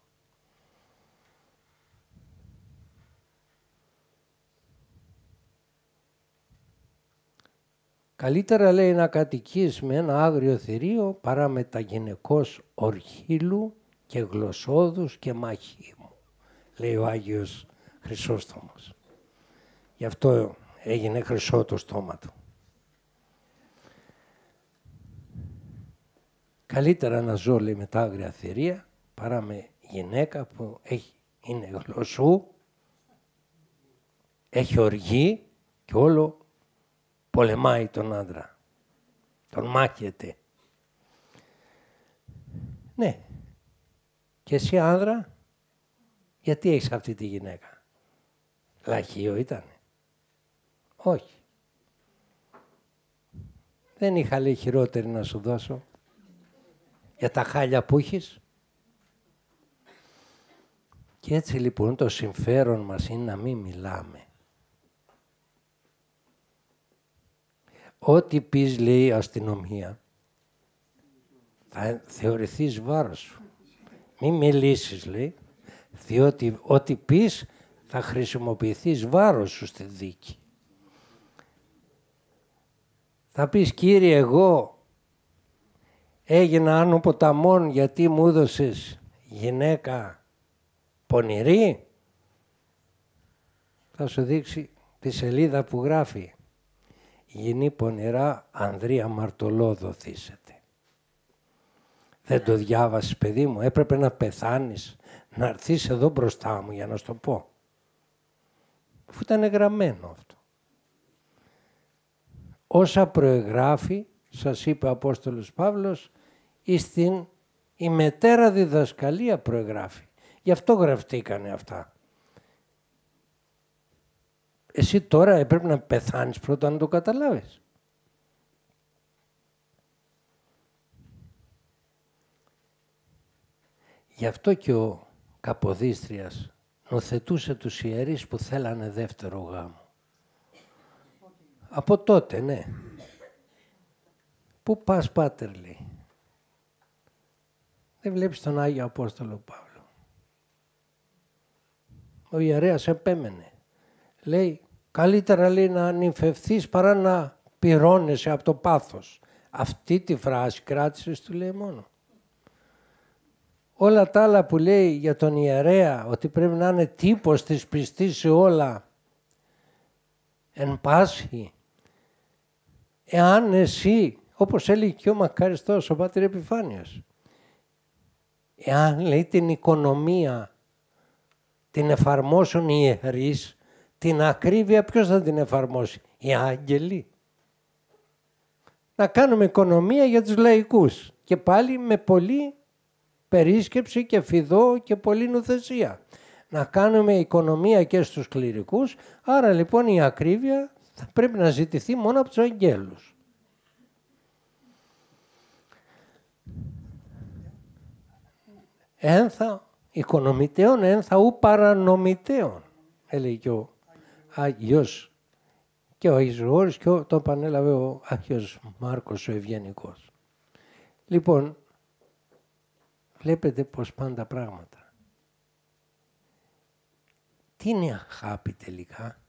Καλύτερα λέει να κατοικείς με ένα άγριο θηρίο παρά με τα γυναικός ορχήλου και γλωσσόδους και μαχήμου, λέει ο Άγιος Χρυσόστομος. Γι' αυτό έγινε χρυσό το στόμα του. Καλύτερα να ζω λέει, με τα άγρια θηρία παρά με γυναίκα που έχει, είναι γλωσσού, έχει οργή και όλο πολεμάει τον άντρα. Τον μάχεται. Ναι. Και εσύ άντρα, γιατί έχεις αυτή τη γυναίκα; Λαχείο ήτανε. Όχι. Δεν είχα λέει χειρότερη να σου δώσω για τα χάλια που έχεις. Και έτσι λοιπόν το συμφέρον μας είναι να μην μιλάμε. Ό,τι πεις λέει η αστυνομία θα θεωρηθείς βάρος σου. Μην μιλήσεις λέει, διότι ό,τι πεις θα χρησιμοποιηθείς βάρος σου στη δίκη. Θα πεις Κύριε εγώ έγινα άνω ποταμών γιατί μου έδωσες γυναίκα πονηρή. Θα σου δείξει τη σελίδα που γράφει «Γυνή πονηρά Ανδρία Μαρτολό θύσετε». Δεν το διάβασες παιδί μου, έπρεπε να πεθάνεις, να έρθεις εδώ μπροστά μου για να σου το πω. Αφού ήταν γραμμένο αυτό όσα προεγράφει, σας είπε ο Απόστολος Παύλος, στην η μετέρα διδασκαλία προεγράφει. Γι' αυτό γραφτήκανε αυτά. Εσύ τώρα έπρεπε να πεθάνεις πρώτα να το καταλάβεις. Γι' αυτό και ο Καποδίστριας νοθετούσε τους ιερείς που θέλανε δεύτερο γάμο. Από τότε, ναι. Πού πας, Πάτερ, λέει. Δεν βλέπεις τον Άγιο Απόστολο Παύλο. Ο ιερέας επέμενε. Λέει, καλύτερα λέει να νυμφευθείς παρά να πυρώνεσαι από το πάθος. Αυτή τη φράση κράτησες του λέει μόνο. Όλα τα άλλα που λέει για τον ιερέα, ότι πρέπει να είναι τύπος της πιστής σε όλα, εν πάση, εάν εσύ, όπως έλεγε και ο Μακαριστός, ο Πάτερ Επιφάνιος, εάν λέει την οικονομία την εφαρμόσουν οι ιερείς, την ακρίβεια ποιος θα την εφαρμόσει, οι άγγελοι. Να κάνουμε οικονομία για τους λαϊκούς και πάλι με πολύ περίσκεψη και φιδό και πολύ νουθεσία. Να κάνουμε οικονομία και στους κληρικούς, άρα λοιπόν η ακρίβεια θα πρέπει να ζητηθεί μόνο από τους αγγέλους. Ένθα οικονομητέων, ένθα ου παρανομητέων, έλεγε και ο Άγιος και ο Αγίος και το επανέλαβε ο Άγιος Μάρκος ο Ευγενικός. Λοιπόν, βλέπετε πως πάνε τα πράγματα. Τι είναι αγάπη τελικά;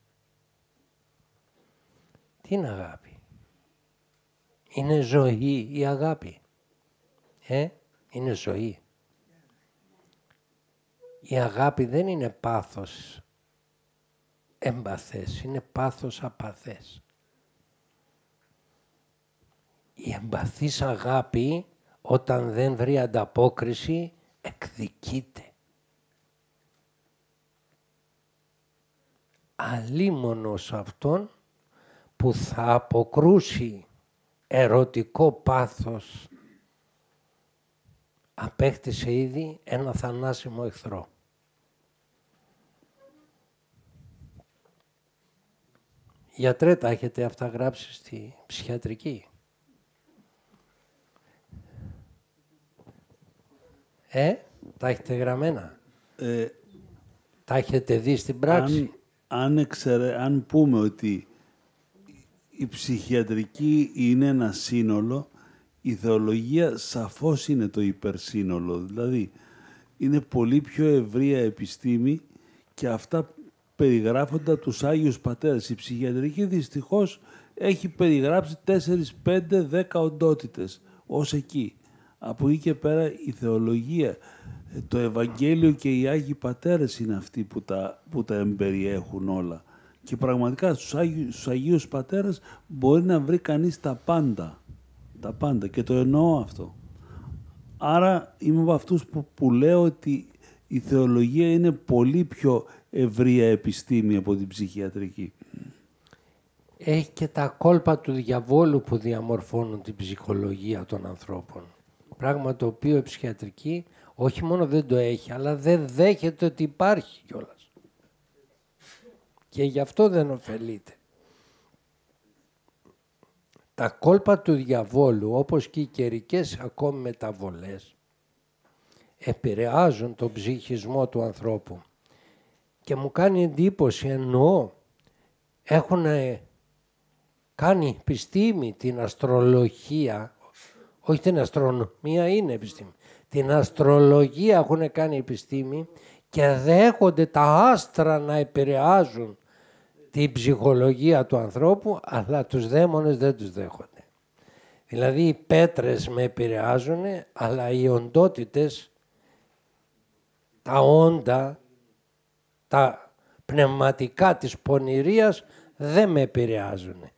Τι είναι αγάπη; Είναι ζωή η αγάπη; Ε, είναι ζωή. Η αγάπη δεν είναι πάθος εμπαθές, είναι πάθος απαθές. Η εμπαθής αγάπη όταν δεν βρει ανταπόκριση εκδικείται. Αλίμονος αυτόν που θα αποκρούσει ερωτικό πάθος απέκτησε ήδη ένα θανάσιμο εχθρό. Γιατρέ, τα έχετε αυτά γράψει στη ψυχιατρική; Ε, τα έχετε γραμμένα; Ε, τα έχετε δει στην πράξη; Αν, αν, αν πούμε ότι η ψυχιατρική είναι ένα σύνολο η θεολογία σαφώς είναι το υπερσύνολο. Δηλαδή, είναι πολύ πιο ευρεία επιστήμη και αυτά περιγράφονται από τους Άγιους Πατέρες. Η ψυχιατρική δυστυχώς έχει περιγράψει 4, 5, 10 οντότητες ως εκεί. Από εκεί και πέρα η θεολογία, το Ευαγγέλιο και οι Άγιοι Πατέρες είναι αυτοί που τα, που τα εμπεριέχουν όλα. Και πραγματικά στους Άγιους, στους Αγίους Πατέρες μπορεί να βρει κανείς τα πάντα. Τα πάντα και το εννοώ αυτό. Άρα είμαι από αυτούς που, που λέω ότι η θεολογία είναι πολύ πιο ευρεία επιστήμη από την ψυχιατρική. Έχει και τα κόλπα του διαβόλου που διαμορφώνουν την ψυχολογία των ανθρώπων. Πράγμα το οποίο η ψυχιατρική όχι μόνο δεν το έχει, αλλά δεν δέχεται ότι υπάρχει κιόλας. Και γι' αυτό δεν ωφελείται. Τα κόλπα του διαβόλου, όπως και οι καιρικές ακόμη μεταβολές, επηρεάζουν τον ψυχισμό του ανθρώπου. Και μου κάνει εντύπωση, εννοώ, έχουν κάνει επιστήμη την αστρολογία, όχι την αστρονομία είναι επιστήμη, την αστρολογία έχουν κάνει επιστήμη και δέχονται τα άστρα να επηρεάζουν την ψυχολογία του ανθρώπου, αλλά τους δαίμονες δεν τους δέχονται. Δηλαδή οι πέτρες με επηρεάζουν, αλλά οι οντότητες, τα όντα, τα πνευματικά της πονηρίας δεν με επηρεάζουν.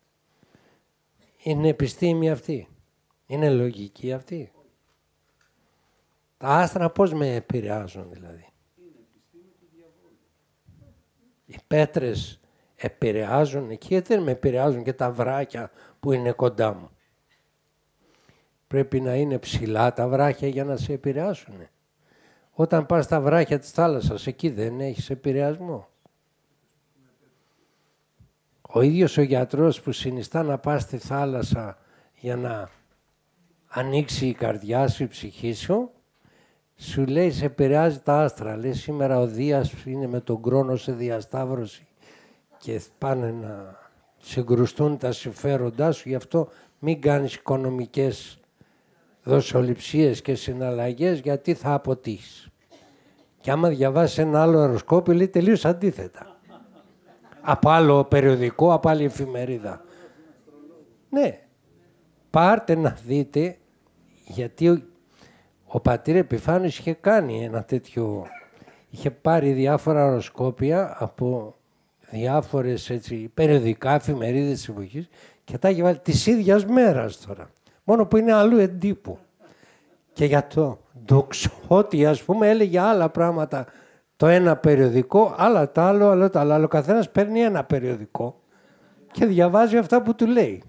Είναι επιστήμη αυτή. Είναι λογική αυτή. Τα άστρα πώς με επηρεάζουν δηλαδή; Οι πέτρες επηρεάζουν εκεί, δεν με επηρεάζουν και τα βράκια που είναι κοντά μου. Πρέπει να είναι ψηλά τα βράχια για να σε επηρεάσουν. Όταν πας στα βράχια της θάλασσας, εκεί δεν έχεις επηρεασμό. Ο ίδιος ο γιατρός που συνιστά να πας στη θάλασσα για να ανοίξει η καρδιά σου, η ψυχή σου, σου λέει σε επηρεάζει τα άστρα. Λέει σήμερα ο Δίας είναι με τον κρόνο σε διασταύρωση και πάνε να συγκρουστούν τα συμφέροντά σου, γι' αυτό μην κάνεις οικονομικές δοσοληψίες και συναλλαγές γιατί θα αποτύχεις. Και άμα διαβάσεις ένα άλλο αεροσκόπιο λέει τελείως αντίθετα. Από άλλο περιοδικό, από άλλη εφημερίδα. Ναι, πάρτε να δείτε γιατί ο, ο πατήρ Επιφάνης είχε κάνει ένα τέτοιο, είχε πάρει διάφορα αεροσκόπια από διάφορες έτσι, περιοδικά, εφημερίδες της εποχής και τα έχει βάλει της ίδιας μέρας τώρα. Μόνο που είναι αλλού εντύπου. Και για το ντοξότη, ας πούμε, έλεγε άλλα πράγματα το ένα περιοδικό, άλλα το άλλο, άλλο το άλλο. Ο καθένας παίρνει ένα περιοδικό και διαβάζει αυτά που του λέει.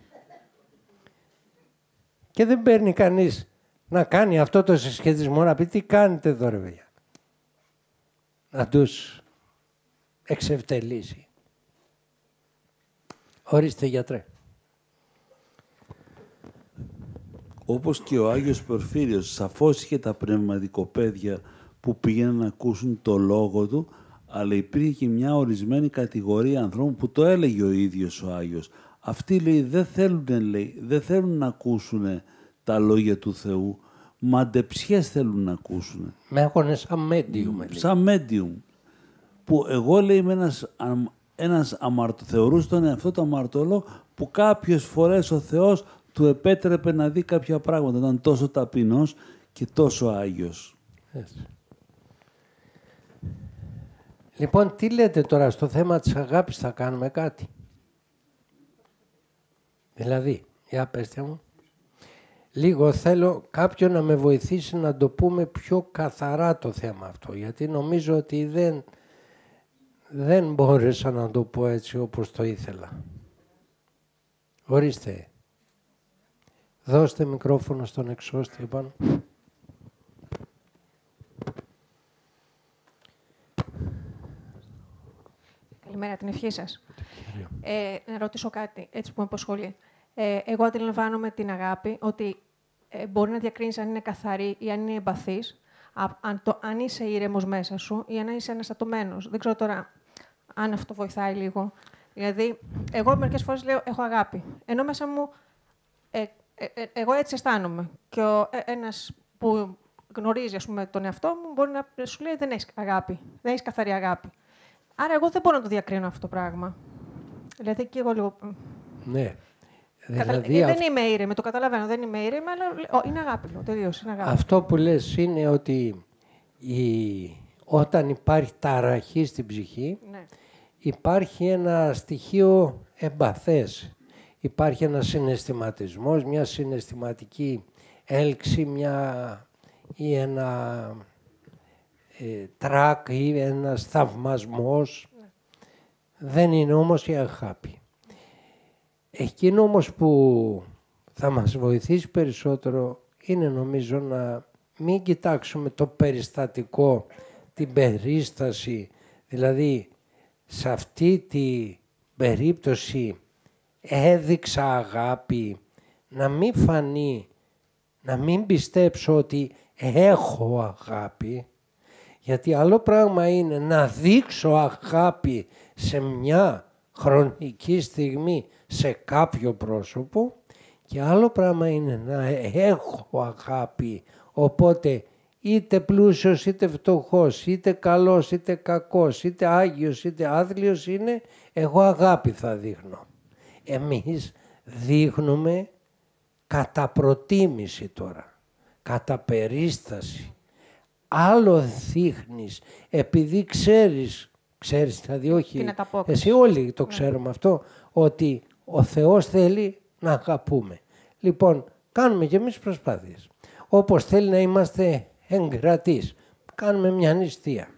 Και δεν παίρνει κανείς να κάνει αυτό το συσχετισμό, να πει τι κάνετε εδώ ρε παιδιά; Να τους εξευτελίσει. Ορίστε γιατρέ. Όπως και ο Άγιος Πορφύριος σαφώς είχε τα πνευματικοπαίδια που πήγαιναν να ακούσουν το λόγο του, αλλά υπήρχε και μια ορισμένη κατηγορία ανθρώπων που το έλεγε ο ίδιος ο Άγιος. Αυτοί λέει δεν θέλουν, λέει, δεν θέλουν να ακούσουν τα λόγια του Θεού, μαντεψιές θέλουν να ακούσουν. Με έχουν σαν medium. Σαν medium. Που εγώ λέει με ένας ένας αμαρτω, θεωρούσε τον εαυτό του αμαρτωλό που κάποιες φορές ο Θεός του επέτρεπε να δει κάποια πράγματα. Ήταν τόσο ταπεινός και τόσο Άγιος. Λοιπόν, τι λέτε τώρα στο θέμα της αγάπης θα κάνουμε κάτι; Δηλαδή, για πέστε μου. Λίγο θέλω κάποιον να με βοηθήσει να το πούμε πιο καθαρά το θέμα αυτό, γιατί νομίζω ότι δεν δεν μπόρεσα να το πω έτσι όπως το ήθελα. Ορίστε. Δώστε μικρόφωνο στον εξώστη επάνω. Καλημέρα, την ευχή σας. Ε, να ρωτήσω κάτι, έτσι που με απασχολεί. Ε, εγώ αντιλαμβάνομαι την αγάπη, ότι ε, μπορεί να διακρίνεις αν είναι καθαρή ή αν είναι εμπαθής, αν, το, αν είσαι ήρεμος μέσα σου ή αν είσαι αναστατωμένος. Δεν ξέρω τώρα αν αυτό βοηθάει λίγο. Δηλαδή, εγώ μερικές φορές λέω έχω αγάπη. Ενώ μέσα μου ε, ε, ε, εγώ έτσι αισθάνομαι. Και ο, ε, ένας που γνωρίζει ας πούμε, τον εαυτό μου μπορεί να σου λέει δεν έχεις αγάπη, δεν έχεις καθαρή αγάπη. Άρα εγώ δεν μπορώ να το διακρίνω αυτό το πράγμα. Δηλαδή και εγώ λίγο... Ναι. Κατα... Δηλαδή, ε, αυ- Δεν είμαι ήρεμη, το καταλαβαίνω, δεν είμαι ήρεμη, αλλά ο, είναι αγάπη. λέω, Τελείως, είναι αγάπη. Αυτό που λες είναι ότι η... όταν υπάρχει ταραχή στην ψυχή, Ναι. υπάρχει ένα στοιχείο εμπαθές. Υπάρχει ένας συναισθηματισμός, μια συναισθηματική έλξη, μια... ή ένα ε, τρακ ή ένας θαυμασμός. Δεν είναι όμως η αγάπη. Εκείνο όμως που θα μας βοηθήσει περισσότερο είναι νομίζω να μην κοιτάξουμε το περιστατικό, την περίσταση, δηλαδή σε αυτή τη περίπτωση έδειξα αγάπη, να μην φανεί, να μην πιστέψω ότι έχω αγάπη, γιατί άλλο πράγμα είναι να δείξω αγάπη σε μια χρονική στιγμή σε κάποιο πρόσωπο και άλλο πράγμα είναι να έχω αγάπη. Οπότε είτε πλούσιος είτε φτωχός, είτε καλός είτε κακός, είτε άγιος είτε άθλιος είναι, εγώ αγάπη θα δείχνω. Εμείς δείχνουμε κατά προτίμηση τώρα, κατά περίσταση. Άλλο δείχνεις, επειδή ξέρεις, ξέρεις δηλαδή όχι, Την ανταπόκριση. εσύ όλοι το ξέρουμε αυτό, ότι ο Θεός θέλει να αγαπούμε. Λοιπόν, κάνουμε και εμείς προσπάθειες. Όπως θέλει να είμαστε εγκρατείς, κάνουμε μια νηστεία.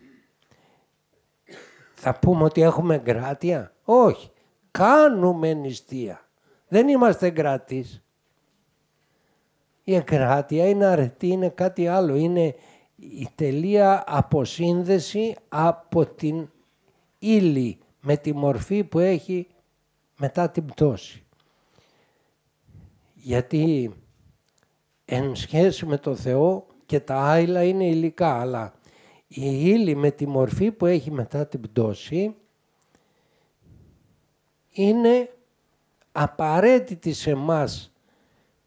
Θα πούμε ότι έχουμε εγκράτεια; Όχι. Κάνουμε νηστεία. Δεν είμαστε εγκρατείς. Η εγκράτεια είναι αρετή, είναι κάτι άλλο. Είναι η τελεία αποσύνδεση από την ύλη με τη μορφή που έχει μετά την πτώση. Γιατί εν σχέση με το Θεό και τα άειλα είναι υλικά, αλλά η ύλη με τη μορφή που έχει μετά την πτώση είναι απαραίτητη σε μας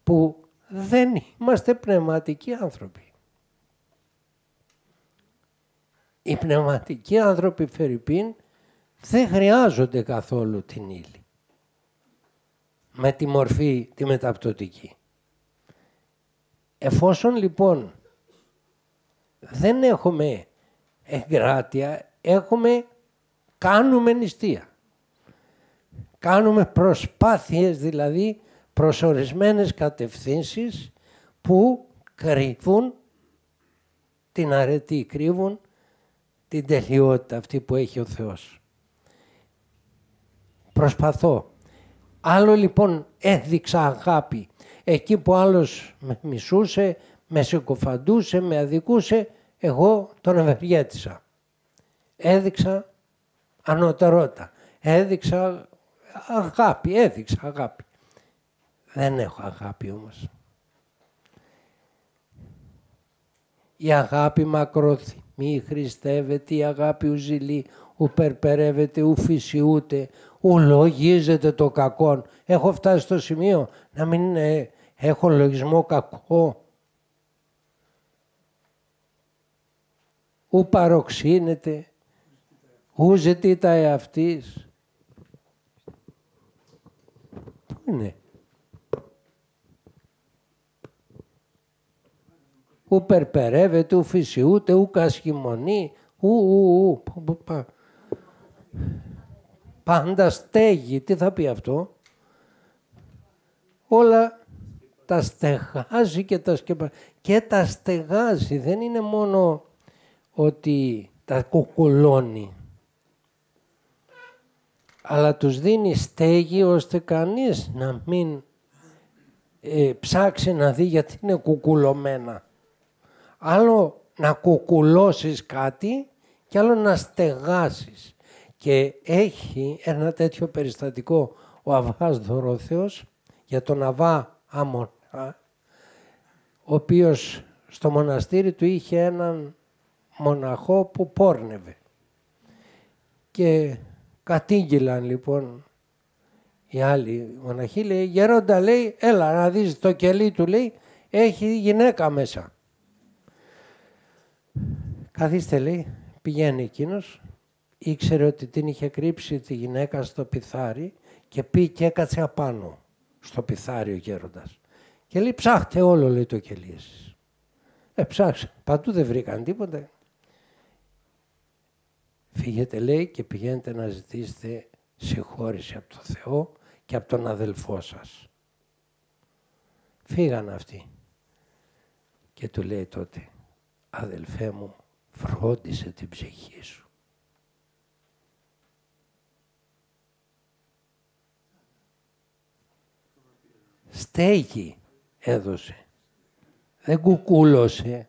που δεν είμαστε πνευματικοί άνθρωποι. Οι πνευματικοί άνθρωποι, Φερρυπίν, δεν χρειάζονται καθόλου την ύλη. Με τη μορφή τη μεταπτωτική. Εφόσον λοιπόν δεν έχουμε εγκράτεια, έχουμε, κάνουμε νηστεία. Κάνουμε προσπάθειες δηλαδή προς ορισμένες κατευθύνσεις που κρύβουν την αρετή, κρύβουν την τελειότητα αυτή που έχει ο Θεός. Προσπαθώ. Άλλο λοιπόν έδειξα αγάπη. Εκεί που άλλος με μισούσε, με συκοφαντούσε, με αδικούσε, εγώ τον ευεργέτησα. Έδειξα ανωτερότητα. Έδειξα αγάπη, έδειξα αγάπη. Δεν έχω αγάπη όμως. Η αγάπη μακροθυμεί, χριστεύεται, η αγάπη ουζηλεί, ου περπερεύεται, ου φυσιούται, ου λογίζεται το κακόν. Έχω φτάσει στο σημείο να μην ε, έχω λογισμό κακό. Ου παροξύνεται, ου ζητεί τα εαυτής. Πού είναι. ου περπερεύεται, ου φυσιούται, ου κασχημονεί, ου, ου, ου. Πα- πα- πα. Πάντα στέγει. Τι θα πει αυτό; Όλα τα στεγάζει και τα σκεπα... Και τα στεγάζει. Δεν είναι μόνο ότι τα κουκουλώνει. Αλλά τους δίνει στέγη ώστε κανείς να μην ε, ψάξει να δει γιατί είναι κουκουλωμένα. Άλλο να κουκουλώσεις κάτι και άλλο να στεγάσεις. Και έχει ένα τέτοιο περιστατικό ο Αβάς Δωρόθεος για τον Αβά Αμονά, ο οποίος στο μοναστήρι του είχε έναν μοναχό που πόρνευε. Και κατήγγυλαν λοιπόν η άλλη μοναχή λέει, γέροντα λέει, έλα να δεις το κελί του λέει, έχει γυναίκα μέσα. Καθίστε λέει, πηγαίνει εκείνος, ήξερε ότι την είχε κρύψει τη γυναίκα στο πιθάρι και πει και έκατσε απάνω στο πιθάρι ο γέροντας. Και λέει ψάχτε όλο λέει το κελί εσείς. Ε, ψάξε. Παντού δεν βρήκαν τίποτα. Φύγετε λέει και πηγαίνετε να ζητήσετε συγχώρηση από το Θεό και από τον αδελφό σας. Φύγαν αυτοί. Και του λέει τότε, αδελφέ μου, φρόντισε την ψυχή σου. Στέκει έδωσε. Δεν κουκούλωσε.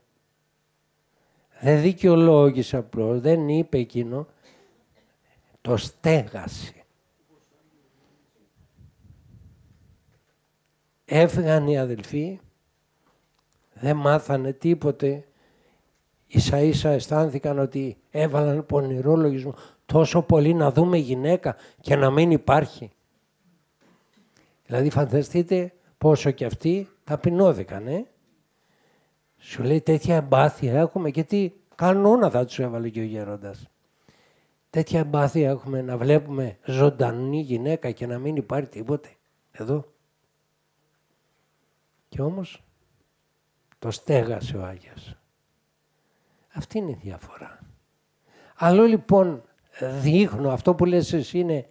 Δεν δικαιολόγησε απλώς, δεν είπε εκείνο. Το στέγασε. Έφυγαν οι αδελφοί, δεν μάθανε τίποτε. Ίσα ίσα αισθάνθηκαν ότι έβαλαν πονηρό λογισμό. Τόσο πολύ να δούμε γυναίκα και να μην υπάρχει. Δηλαδή φανταστείτε πόσο και αυτοί ταπεινώθηκαν, ε. Σου λέει τέτοια εμπάθεια έχουμε και τι κανόνα θα τους έβαλε και ο γέροντας. Τέτοια εμπάθεια έχουμε να βλέπουμε ζωντανή γυναίκα και να μην υπάρχει τίποτε. Εδώ. Και όμως το στέγασε ο Άγιος. Αυτή είναι η διαφορά. Άλλο λοιπόν δείχνω, αυτό που λες εσύ είναι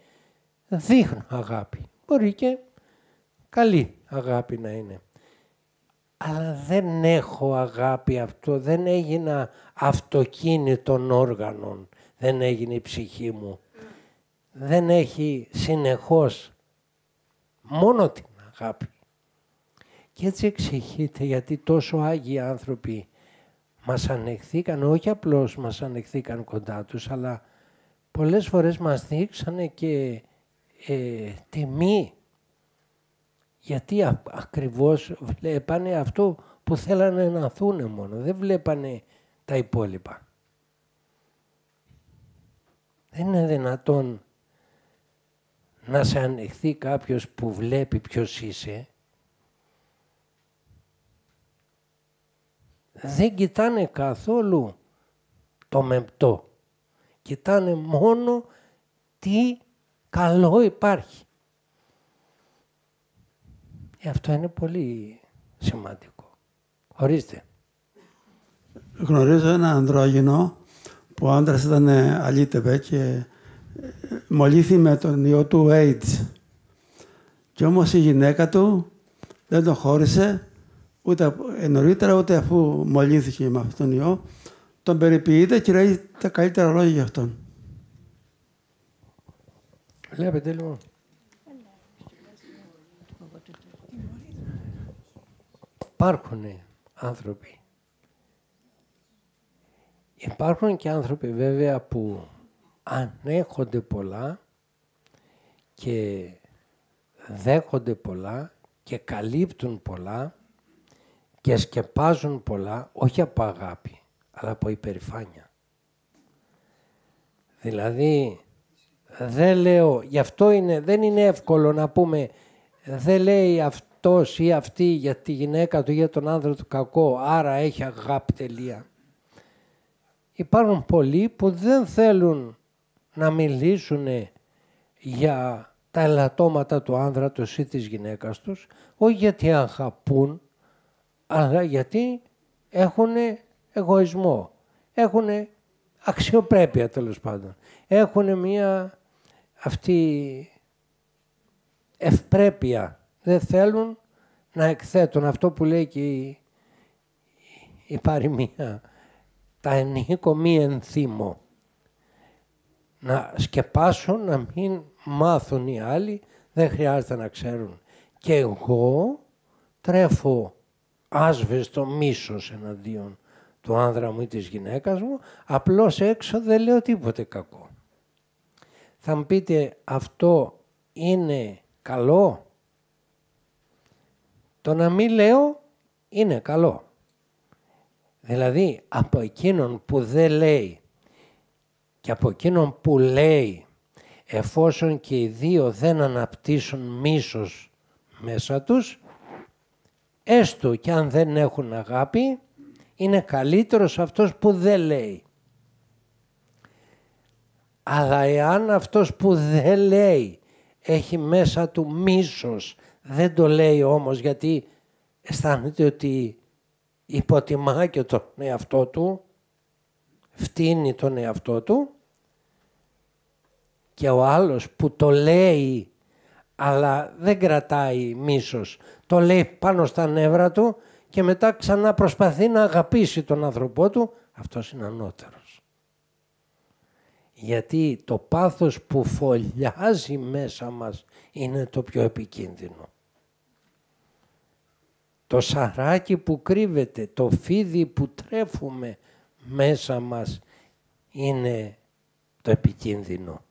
δείχνω αγάπη. Μπορεί και καλή αγάπη να είναι. Αλλά δεν έχω αγάπη αυτό, δεν έγινα αυτοκίνητων όργανων, δεν έγινε η ψυχή μου. Δεν έχει συνεχώς μόνο την αγάπη. Και έτσι εξηγείται γιατί τόσο Άγιοι άνθρωποι μας ανεχθήκαν, όχι απλώς μας ανεχθήκαν κοντά τους, αλλά πολλές φορές μας δείξανε και ε, τιμή γιατί α, ακριβώς βλέπανε αυτό που θέλανε να θούνε μόνο. Δεν βλέπανε τα υπόλοιπα. Δεν είναι δυνατόν να σε ανοιχθεί κάποιος που βλέπει ποιος είσαι. Δεν κοιτάνε καθόλου το μεμπτό. Κοιτάνε μόνο τι καλό υπάρχει. Ε, αυτό είναι πολύ σημαντικό. Ορίστε. Γνωρίζω ένα ανδρόγυνο που ο άντρας ήταν αλήτευε και ε, μολύθη με τον ιό του AIDS. Και όμως η γυναίκα του δεν τον χώρισε ούτε νωρίτερα ούτε αφού μολύθηκε με αυτόν τον ιό. Τον περιποιείται και λέει τα καλύτερα λόγια για αυτόν. Βλέπετε λοιπόν. Υπάρχουν άνθρωποι. Υπάρχουν και άνθρωποι βέβαια που ανέχονται πολλά και δέχονται πολλά και καλύπτουν πολλά και σκεπάζουν πολλά, όχι από αγάπη, αλλά από υπερηφάνεια. Δηλαδή, δεν λέω, γι' αυτό είναι, δεν είναι εύκολο να πούμε, δεν λέει αυτό αυτός ή αυτή για τη γυναίκα του ή για τον άνδρα του κακό, άρα έχει αγάπη τελεία. Υπάρχουν πολλοί που δεν θέλουν να μιλήσουν για τα ελαττώματα του άνδρα τους ή της γυναίκας τους, όχι γιατί αγαπούν, αλλά γιατί έχουν εγωισμό, έχουν αξιοπρέπεια τέλος πάντων. Έχουν μια αυτή ευπρέπεια δεν θέλουν να εκθέτουν αυτό που λέει και η, η παροιμία. Τα ενίκο μη ενθύμω. Να σκεπάσουν, να μην μάθουν οι άλλοι, δεν χρειάζεται να ξέρουν. Και εγώ τρέφω άσβεστο μίσος εναντίον του άνδρα μου ή της γυναίκας μου, απλώς έξω δεν λέω τίποτε κακό. Θα μου πείτε αυτό είναι καλό; Το να μην λέω είναι καλό. Δηλαδή από εκείνον που δεν λέει και από εκείνον που λέει εφόσον και οι δύο δεν αναπτύσσουν μίσος μέσα τους, έστω και αν δεν έχουν αγάπη, είναι καλύτερος αυτός που δεν λέει. Αλλά εάν αυτός που δεν λέει έχει μέσα του μίσος, δεν το λέει όμως γιατί αισθάνεται ότι υποτιμά και τον εαυτό του, φτύνει τον εαυτό του και ο άλλος που το λέει αλλά δεν κρατάει μίσος, το λέει πάνω στα νεύρα του και μετά ξανά προσπαθεί να αγαπήσει τον άνθρωπό του, αυτός είναι ανώτερος. Γιατί το πάθος που φωλιάζει μέσα μας είναι το πιο επικίνδυνο. Το σαράκι που κρύβεται, το φίδι που τρέφουμε μέσα μας είναι το επικίνδυνο.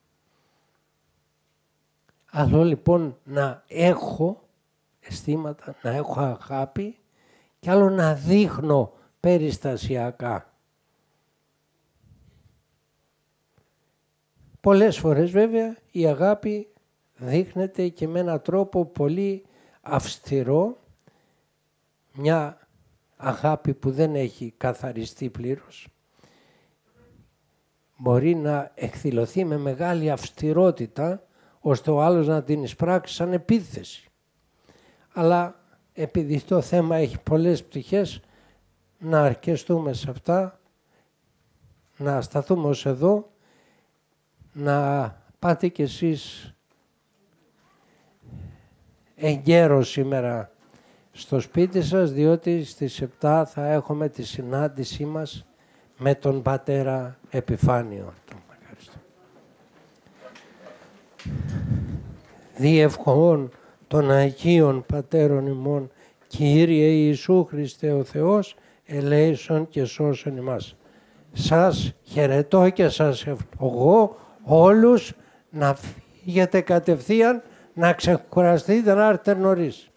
Άλλο λοιπόν να έχω αισθήματα, να έχω αγάπη και άλλο να δείχνω περιστασιακά. Πολλές φορές βέβαια η αγάπη δείχνεται και με έναν τρόπο πολύ αυστηρό, μια αγάπη που δεν έχει καθαριστεί πλήρως. Μπορεί να εκδηλωθεί με μεγάλη αυστηρότητα ώστε ο άλλος να την εισπράξει σαν επίθεση. Αλλά επειδή το θέμα έχει πολλές πτυχές, να αρκεστούμε σε αυτά, να σταθούμε ως εδώ, να πάτε κι εσείς εγκαίρος σήμερα στο σπίτι σας, διότι στις 7 θα έχουμε τη συνάντησή μας με τον Πατέρα Επιφάνιο. Διευχών των Αγίων Πατέρων ημών, Κύριε Ιησού Χριστέ ο Θεός, ελέησον και σώσον ημάς. Σας χαιρετώ και σας ευλογώ όλους να φύγετε κατευθείαν, να ξεκουραστείτε να έρθετε νωρίς.